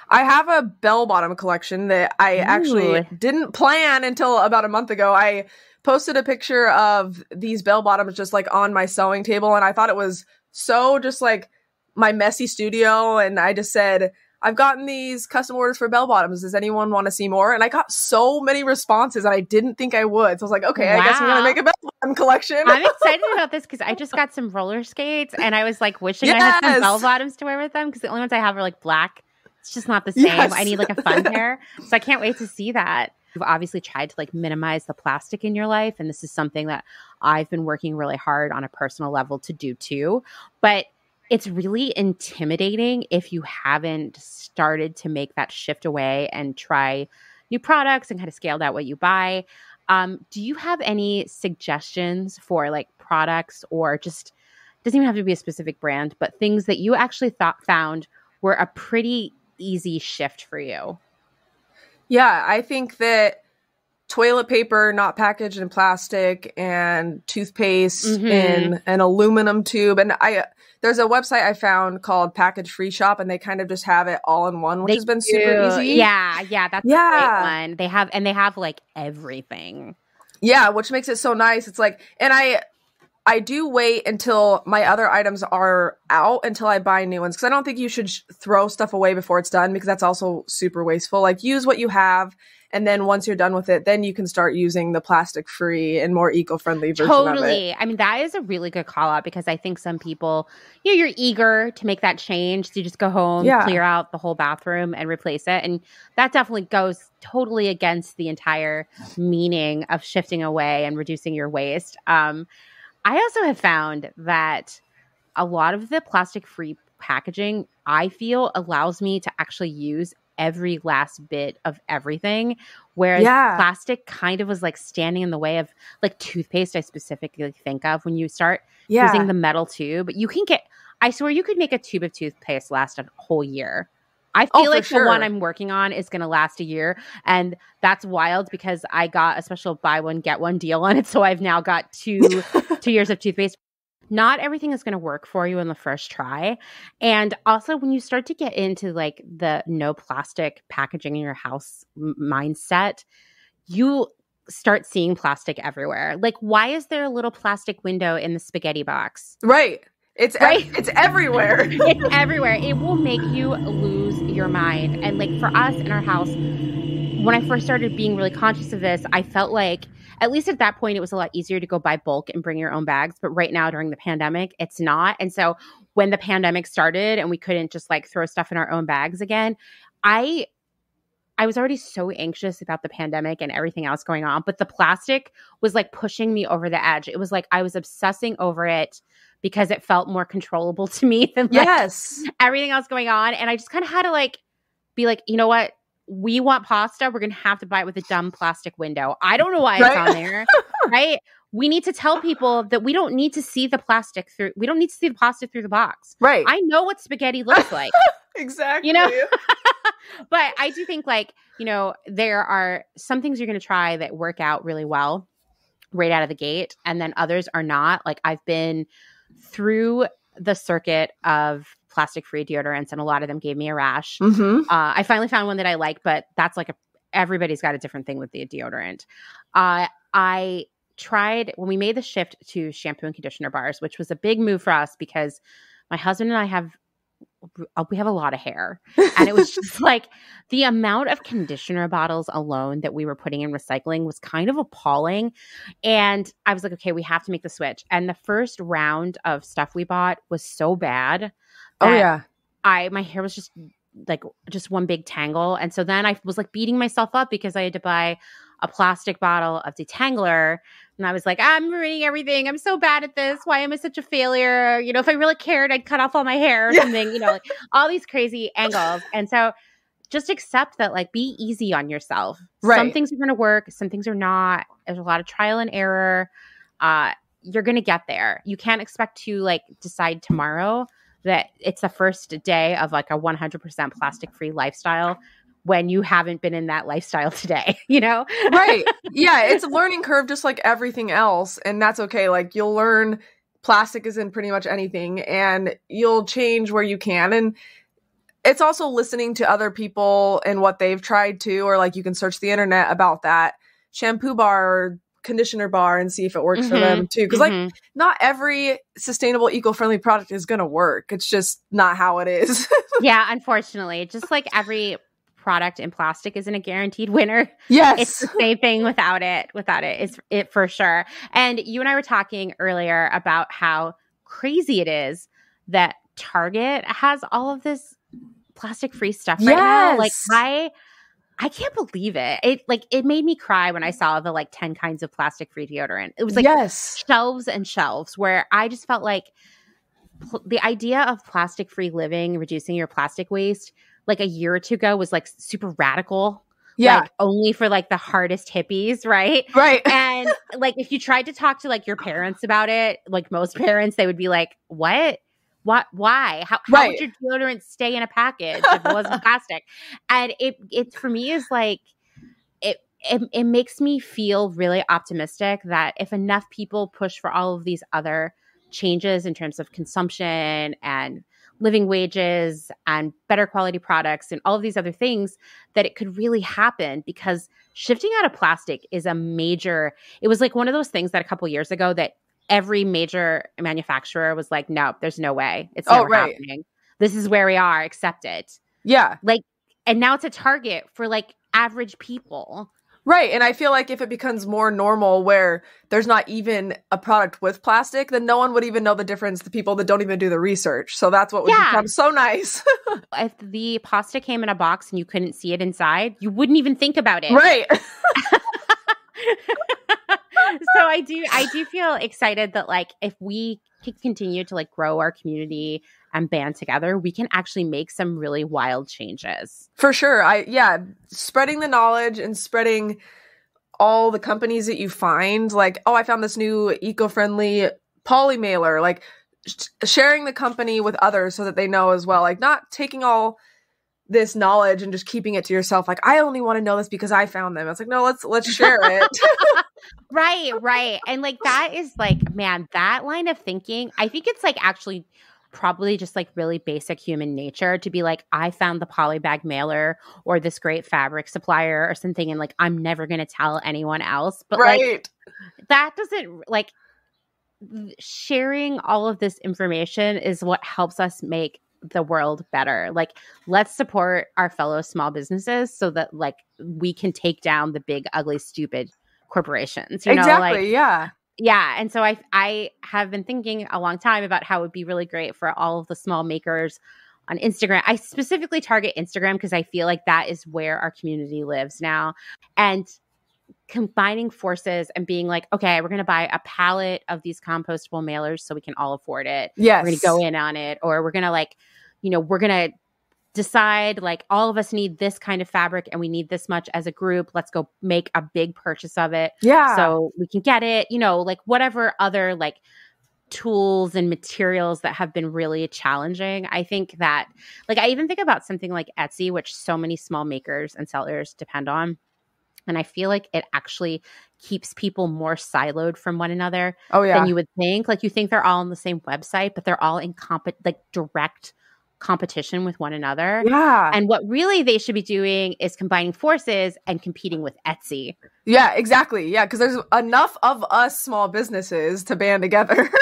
Speaker 3: I have a bell bottom collection that I Ooh. actually didn't plan until about a month ago. I posted a picture of these bell bottoms just like on my sewing table, and I thought it was so just like my messy studio. And I just said, I've gotten these custom orders for bell bottoms. Does anyone want to see more? And I got so many responses and I didn't think I would. So I was like, okay, wow. I guess I'm gonna make a bell bottom collection.
Speaker 1: I'm excited about this because I just got some roller skates and I was like wishing yes! I had some bell bottoms to wear with them because the only ones I have are like black. It's just not the same. Yes. I need like a fun pair. So I can't wait to see that. You've obviously tried to like minimize the plastic in your life. And this is something that I've been working really hard on a personal level to do too. But it's really intimidating if you haven't started to make that shift away and try new products and kind of scaled out what you buy. Um, do you have any suggestions for like products or just doesn't even have to be a specific brand, but things that you actually thought found were a pretty easy shift for you?
Speaker 3: Yeah, I think that toilet paper not packaged in plastic and toothpaste mm-hmm. in an aluminum tube and i there's a website i found called package free shop and they kind of just have it all in one which they has been do. super easy
Speaker 1: yeah yeah that's yeah. a great one they have and they have like everything
Speaker 3: Yeah, which makes it so nice. It's like, and I, I do wait until my other items are out until I buy new ones because I don't think you should sh- throw stuff away before it's done because that's also super wasteful. Like use what you have, and then once you're done with it, then you can start using the plastic free and more eco friendly version
Speaker 1: totally. I mean, that is a really good call out because I think some people, you know, you're eager to make that change. So you just go home,
Speaker 3: Yeah.
Speaker 1: clear out the whole bathroom, and replace it, and that definitely goes totally against the entire meaning of shifting away and reducing your waste. Um, I also have found that a lot of the plastic free packaging I feel allows me to actually use every last bit of everything whereas
Speaker 3: Yeah.
Speaker 1: plastic kind of was like standing in the way of like toothpaste I specifically think of when you start
Speaker 3: Yeah,
Speaker 1: using the metal tube. But you can get I swear you could make a tube of toothpaste last a whole year I
Speaker 3: Oh,
Speaker 1: feel
Speaker 3: for
Speaker 1: like the one. I'm working on is going to last a year and that's wild because I got a special buy one get one deal on it so I've now got two two years of toothpaste. Not everything is going to work for you in the first try. And also, when you start to get into like the no plastic packaging in your house m- mindset, you start seeing plastic everywhere. Like, why is there a little plastic window in the spaghetti box?
Speaker 3: right. It's
Speaker 1: Right.
Speaker 3: ev- it's everywhere.
Speaker 1: It's everywhere. It will make you lose your mind. And like for us in our house, when I first started being really conscious of this, I felt like at least at that point it was a lot easier to go buy bulk and bring your own bags. But right now during the pandemic, it's not. And so when the pandemic started and we couldn't just like throw stuff in our own bags again, I I was already so anxious about the pandemic and everything else going on, but the plastic was like pushing me over the edge. It was like I was obsessing over it because it felt more controllable to me than like
Speaker 3: yes.
Speaker 1: everything else going on. And I just kind of had to like be like, you know what? We want pasta. We're gonna have to buy it with a dumb plastic window. I don't know why it's on there. right? We need to tell people that we don't need to see the plastic through we don't need to see the plastic through the box.
Speaker 3: Right.
Speaker 1: I know what spaghetti looks like.
Speaker 3: exactly.
Speaker 1: You know? but I do think like, you know, there are some things you're going to try that work out really well right out of the gate and then others are not. Like I've been through the circuit of plastic free deodorants and a lot of them gave me a rash.
Speaker 3: hmm
Speaker 1: Uh, I finally found one that I like, but that's like a everybody's got a different thing with the deodorant. Uh, I tried when we made the shift to shampoo and conditioner bars, which was a big move for us because my husband and I have Uh, we have a lot of hair, and it was just like the amount of conditioner bottles alone that we were putting in recycling was kind of appalling. And I was like, okay, we have to make the switch. And the first round of stuff we bought was so bad.
Speaker 3: Oh yeah.
Speaker 1: I my hair was just like just one big tangle. And so then I was like beating myself up because I had to buy a plastic bottle of detangler. And I was like, I'm ruining everything. I'm so bad at this. Why am I such a failure? You know, if I really cared, I'd cut off all my hair or something, you know, like all these crazy angles. And so just accept that, like, be easy on yourself. Some things are going to work, some things are not. There's a lot of trial and error. Uh, you're going to get there. You can't expect to like decide tomorrow that it's the first day of like a 100% plastic free lifestyle when you haven't been in that lifestyle today, you know?
Speaker 3: right. Yeah, it's a learning curve just like everything else. And that's okay. Like you'll learn plastic is in pretty much anything and you'll change where you can. And it's also listening to other people and what they've tried to, or like you can search the internet about that shampoo bar or conditioner bar and see if it works for
Speaker 1: Mhm.
Speaker 3: them too. Cause like
Speaker 1: Mhm.
Speaker 3: not every sustainable, eco-friendly product is gonna work. It's just not how it is.
Speaker 1: yeah, unfortunately, just like every product in plastic isn't a guaranteed winner.
Speaker 3: yes.
Speaker 1: It's the same thing without it. Without it, it's it for sure. And you and I were talking earlier about how crazy it is that Target has all of this plastic free stuff right now. Like I I can't believe it. It like it made me cry when I saw the like 10 kinds of plastic free deodorant. It was like
Speaker 3: yes.
Speaker 1: shelves and shelves where I just felt like pl- the idea of plastic free living, reducing your plastic waste, like a year or two ago was like super radical.
Speaker 3: Yeah.
Speaker 1: Like only for like the hardest hippies, right?
Speaker 3: right.
Speaker 1: and like if you tried to talk to like your parents about it, like most parents, they would be like, What? What why? How, how would your deodorant stay in a package if it wasn't plastic? And it it for me is like it, it it makes me feel really optimistic that if enough people push for all of these other changes in terms of consumption and living wages and better quality products and all of these other things that it could really happen because shifting out of plastic is a major it was like one of those things that a couple years ago that every major manufacturer was like no there's no way. It's
Speaker 3: Oh, right.
Speaker 1: happening. This is where we are. Accept it.
Speaker 3: Yeah.
Speaker 1: like and now it's a target for like average people
Speaker 3: Right. And I feel like if it becomes more normal where there's not even a product with plastic, then no one would even know the difference, the people that don't even do the research. So that's what would
Speaker 1: Yeah.
Speaker 3: become so nice.
Speaker 1: if the pasta came in a box and you couldn't see it inside you wouldn't even think about it
Speaker 3: right.
Speaker 1: so I do I do feel excited that like if we can continue to like grow our community and band together, we can actually make some really wild changes.
Speaker 3: For sure. I yeah, spreading the knowledge and spreading all the companies that you find like, oh, I found this new eco-friendly poly mailer, like sh- sharing the company with others so that they know as well. Like not taking all this knowledge and just keeping it to yourself like I only want to know this because I found them. It's like no, let's let's share it.
Speaker 1: Right, right. And like that is like, man, that line of thinking, I think it's like actually probably just like really basic human nature to be like, I found the polybag mailer or this great fabric supplier or something, and like I'm never gonna tell anyone else. But like
Speaker 3: right.
Speaker 1: that doesn't like sharing all of this information is what helps us make the world better like let's support our fellow small businesses so that like we can take down the big ugly stupid corporations you know
Speaker 3: exactly.
Speaker 1: like
Speaker 3: yeah.
Speaker 1: Yeah and so i i have been thinking a long time about how it would be really great for all of the small makers on instagram. I specifically target instagram because i feel like that is where our community lives now and combining forces and being like okay we're going to buy a pallet of these compostable mailers so we can all afford it.
Speaker 3: Yeah,
Speaker 1: we're going to go in on it or we're going to like you know we're going to decide like all of us need this kind of fabric and we need this much as a group let's go make a big purchase of it
Speaker 3: Yeah.
Speaker 1: so we can get it you know like whatever other like tools and materials that have been really challenging i think that like i even think about something like etsy which so many small makers and sellers depend on and i feel like it actually keeps people more siloed from one another
Speaker 3: oh yeah.
Speaker 1: than you would think like you think they're all on the same website but they're all in comp like direct competition with one another
Speaker 3: yeah.
Speaker 1: and what really they should be doing is combining forces and competing with etsy
Speaker 3: Yeah, exactly. Yeah, because there's enough of us small businesses to band together.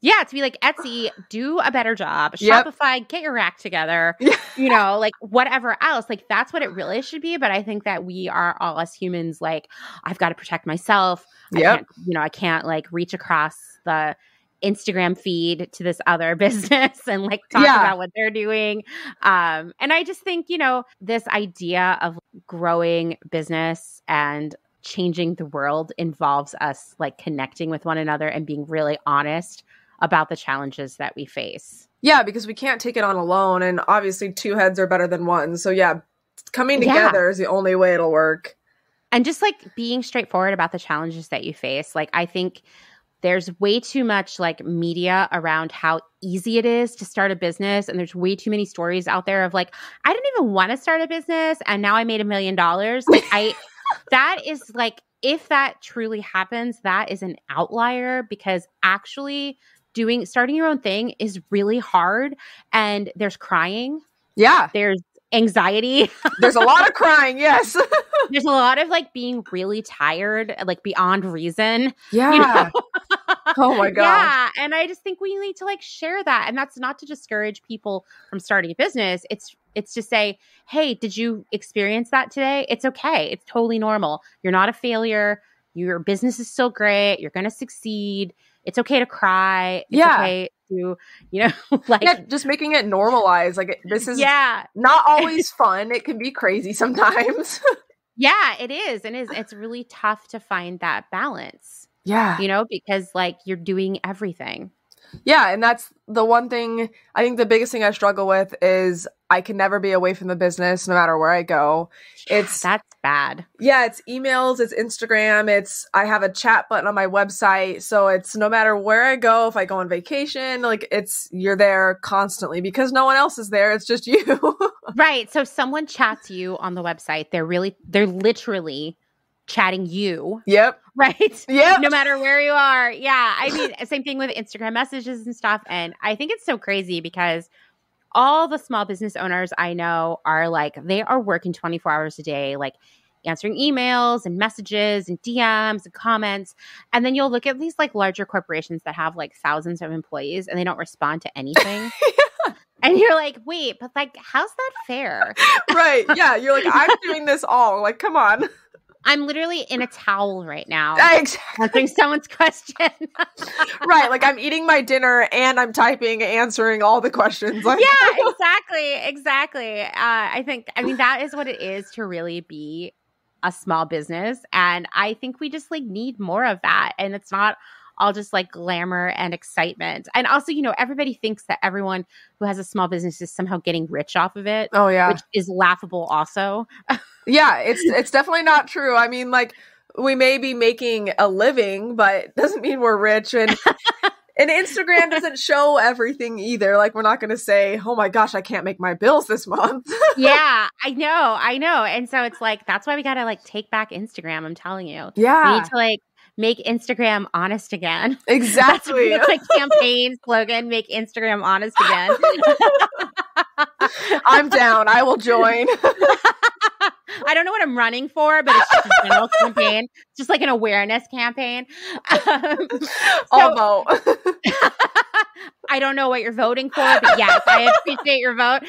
Speaker 1: Yeah, to be like Etsy, do a better job.
Speaker 3: Yep.
Speaker 1: Shopify, get your act together.
Speaker 3: Yeah.
Speaker 1: You know, like whatever else. Like that's what it really should be. But I think that we are all as humans, like, I've got to protect myself. Yeah. You know, I can't like reach across the Instagram feed to this other business and like talk
Speaker 3: Yeah.
Speaker 1: about what they're doing. Um, and I just think, you know, this idea of growing business and changing the world involves us like connecting with one another and being really honest about the challenges that we face.
Speaker 3: yeah, because we can't take it on alone, and obviously two heads are better than one. So yeah, coming
Speaker 1: Yeah.
Speaker 3: together is the only way it'll work.
Speaker 1: And just like being straightforward about the challenges that you face. Like, I think there's way too much like media around how easy it is to start a business. And there's way too many stories out there of like, I didn't even want to start a business and now I made a million dollars. Like, I, that is like, if that truly happens, that is an outlier because actually doing, starting your own thing is really hard. And there's crying,
Speaker 3: Yeah,
Speaker 1: there's anxiety,
Speaker 3: there's a lot of crying. Yes.
Speaker 1: there's a lot of like being really tired, like beyond reason.
Speaker 3: yeah.
Speaker 1: You know?
Speaker 3: Oh my god.
Speaker 1: Yeah. And I just think we need to like share that. And that's not to discourage people from starting a business. It's it's to say, hey, did you experience that today? It's okay. It's totally normal. You're not a failure. Your business is still great. You're gonna succeed. It's okay to cry. It's
Speaker 3: Yeah.
Speaker 1: okay to, you know, like
Speaker 3: Yeah, just making it normalized. Like it- this is
Speaker 1: yeah.
Speaker 3: not always fun. It can be crazy sometimes.
Speaker 1: Yeah, it is. And it's it's really tough to find that balance,
Speaker 3: yeah.
Speaker 1: you know, because like you're doing everything.
Speaker 3: Yeah, and that's the one thing I think the biggest thing I struggle with is I can never be away from the business no matter where I go. It's
Speaker 1: That's bad.
Speaker 3: yeah, it's emails, it's Instagram, it's I have a chat button on my website, so it's no matter where I go, if I go on vacation, like it's you're there constantly because no one else is there, it's just you.
Speaker 1: Right. So if someone chats you on the website, they're really they're literally chatting you,
Speaker 3: yep.
Speaker 1: Right?
Speaker 3: Yeah.
Speaker 1: No matter where you are. Yeah. I mean, same thing with Instagram messages and stuff. And I think it's so crazy because all the small business owners I know are like, they are working 24 hours a day, like answering emails and messages and DMs and comments. And then you'll look at these like larger corporations that have like thousands of employees and they don't respond to anything. yeah. And you're like, wait, but like, how's that fair?
Speaker 3: right. Yeah. You're like, I'm doing this all. Like, come on.
Speaker 1: I'm literally in a towel right now.
Speaker 3: Exactly.
Speaker 1: Answering someone's question.
Speaker 3: right. Like I'm eating my dinner and I'm typing, answering all the questions. Like-
Speaker 1: yeah, exactly. Exactly. Uh, I think, I mean, that is what it is to really be a small business. And I think we just like need more of that. And it's not all just like glamour and excitement. And also, you know, everybody thinks that everyone who has a small business is somehow getting rich off of it.
Speaker 3: Oh yeah.
Speaker 1: Which is laughable also.
Speaker 3: yeah, it's it's definitely not true. I mean, like we may be making a living, but doesn't mean we're rich and and Instagram doesn't show everything either. Like we're not going to say, "Oh my gosh, I can't make my bills this month."
Speaker 1: yeah, I know, I know. And so it's like that's why we got to like take back Instagram. I'm telling you.
Speaker 3: Yeah,
Speaker 1: we need to like make Instagram honest again.
Speaker 3: Exactly.
Speaker 1: That's my campaign slogan: make Instagram honest again.
Speaker 3: I'm down. I will join.
Speaker 1: I don't know what I'm running for, but it's just a general campaign, just like an awareness campaign. Um,
Speaker 3: so, I'll vote.
Speaker 1: I don't know what you're voting for, but yes, I appreciate your vote.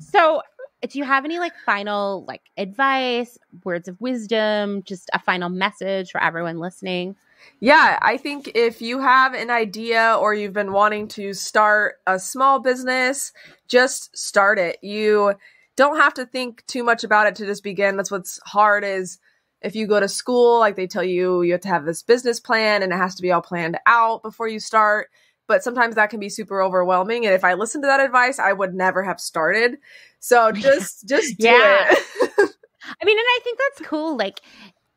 Speaker 1: so, do you have any like final like advice, words of wisdom, just a final message for everyone listening?
Speaker 3: Yeah, I think if you have an idea or you've been wanting to start a small business, just start it. You don't have to think too much about it to just begin. That's what's hard is if you go to school, like they tell you you have to have this business plan and it has to be all planned out before you start. But sometimes that can be super overwhelming. And if I listened to that advice, I would never have started. So just just do yeah. it.
Speaker 1: I mean, and I think that's cool. Like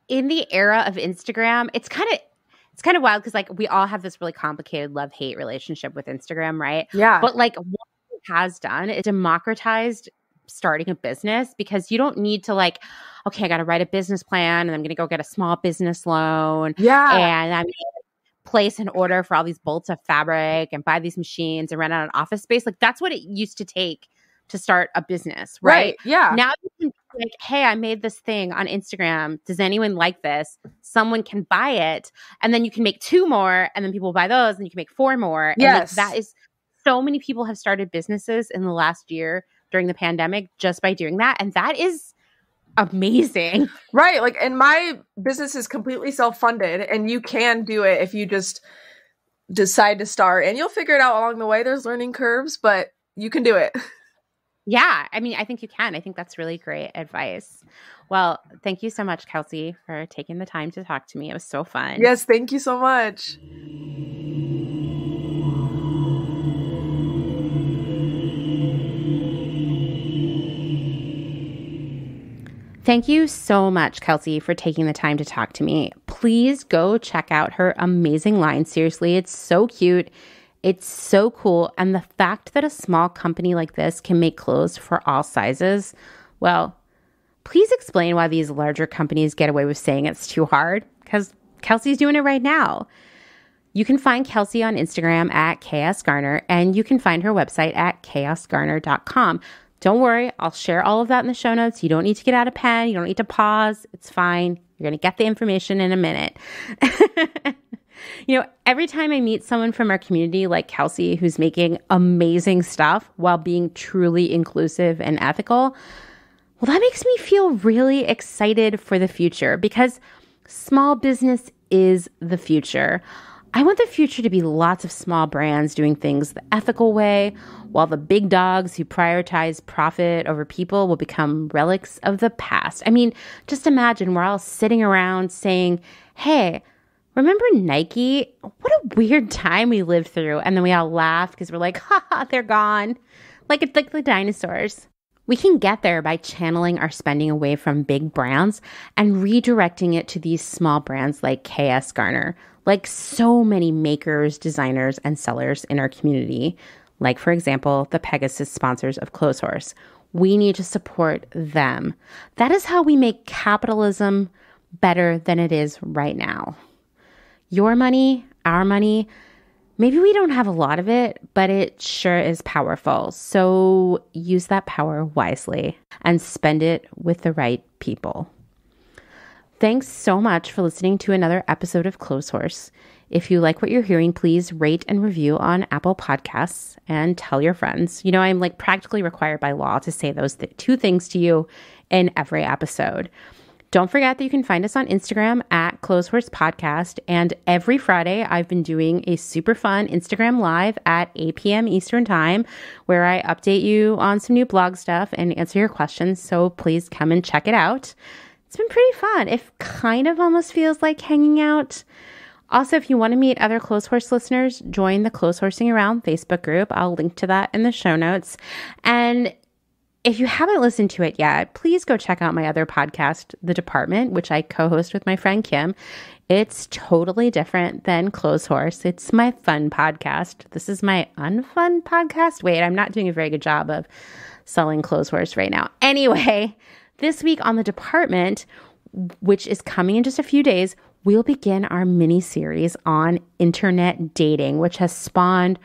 Speaker 1: in the era of Instagram, it's kind of it's kind of wild because like we all have this really complicated love hate relationship with Instagram, right?
Speaker 3: Yeah.
Speaker 1: But like what it has done is democratized starting a business because you don't need to like, okay, I got to write a business plan and I'm going to go get a small business loan.
Speaker 3: Yeah.
Speaker 1: And I'm place an order for all these bolts of fabric and buy these machines and rent out an office space. Like that's what it used to take to start a business, right? right?
Speaker 3: Yeah.
Speaker 1: Now you can like, hey, I made this thing on Instagram. Does anyone like this? Someone can buy it, and then you can make two more, and then people buy those, and you can make four more. And
Speaker 3: yes,
Speaker 1: like, that is so many people have started businesses in the last year during the pandemic just by doing that, and that is amazing.
Speaker 3: Right. Like, and my business is completely self funded, and you can do it if you just decide to start, and you'll figure it out along the way. There's learning curves, but you can do it.
Speaker 1: Yeah, I mean, I think you can. I think that's really great advice. Well, thank you so much, Kelsey, for taking the time to talk to me. It was so fun.
Speaker 3: Yes, thank you so much.
Speaker 1: Thank you so much, Kelsey, for taking the time to talk to me. Please go check out her amazing line. Seriously, it's so cute. It's so cool. And the fact that a small company like this can make clothes for all sizes, well, please explain why these larger companies get away with saying it's too hard because Kelsey's doing it right now. You can find Kelsey on Instagram at ksgarner and you can find her website at ksgarner.com. Don't worry, I'll share all of that in the show notes. You don't need to get out a pen, you don't need to pause. It's fine. You're going to get the information in a minute. You know, every time I meet someone from our community like Kelsey, who's making amazing stuff while being truly inclusive and ethical, well, that makes me feel really excited for the future because small business is the future. I want the future to be lots of small brands doing things the ethical way, while the big dogs who prioritize profit over people will become relics of the past. I mean, just imagine we're all sitting around saying, hey, Remember Nike? What a weird time we lived through. And then we all laugh because we're like, ha, they're gone. Like it's like the dinosaurs. We can get there by channeling our spending away from big brands and redirecting it to these small brands like KS Garner, like so many makers, designers, and sellers in our community. Like, for example, the Pegasus sponsors of Clotheshorse. We need to support them. That is how we make capitalism better than it is right now your money, our money, Maybe we don't have a lot of it, but it sure is powerful. So use that power wisely and spend it with the right people. Thanks so much for listening to another episode of Clotheshorse. If you like what you're hearing, please rate and review on Apple Podcasts and tell your friends. You know, I'm like practically required by law to say those th- two things to you in every episode. Don't forget that you can find us on Instagram at Clotheshorse Podcast. And every Friday, I've been doing a super fun Instagram live at 8 p.m. Eastern Time where I update you on some new blog stuff and answer your questions. So please come and check it out. It's been pretty fun. It kind of almost feels like hanging out. Also, if you want to meet other Clotheshorse listeners, join the Clotheshorsing Around Facebook group. I'll link to that in the show notes. And if you haven't listened to it yet, please go check out my other podcast, The Department, which I co host with my friend Kim. It's totally different than Close Clotheshorse. It's my fun podcast. This is my unfun podcast. Wait, I'm not doing a very good job of selling Close Clotheshorse right now. Anyway, this week on The Department, which is coming in just a few days, we'll begin our mini series on internet dating, which has spawned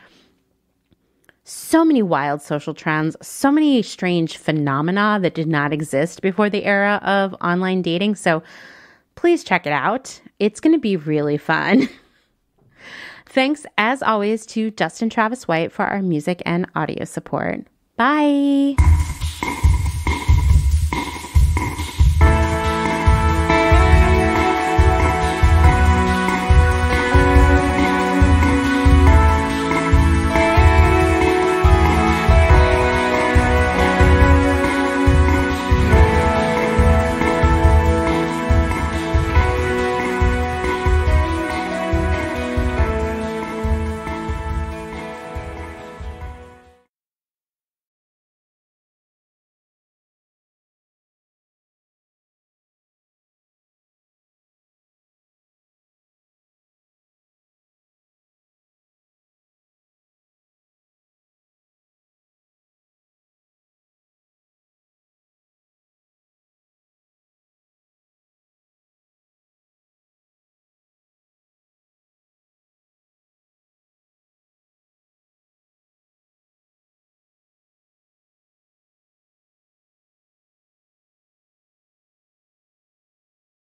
Speaker 1: so many wild social trends, so many strange phenomena that did not exist before the era of online dating. So please check it out. It's going to be really fun. Thanks, as always, to Justin Travis White for our music and audio support. Bye.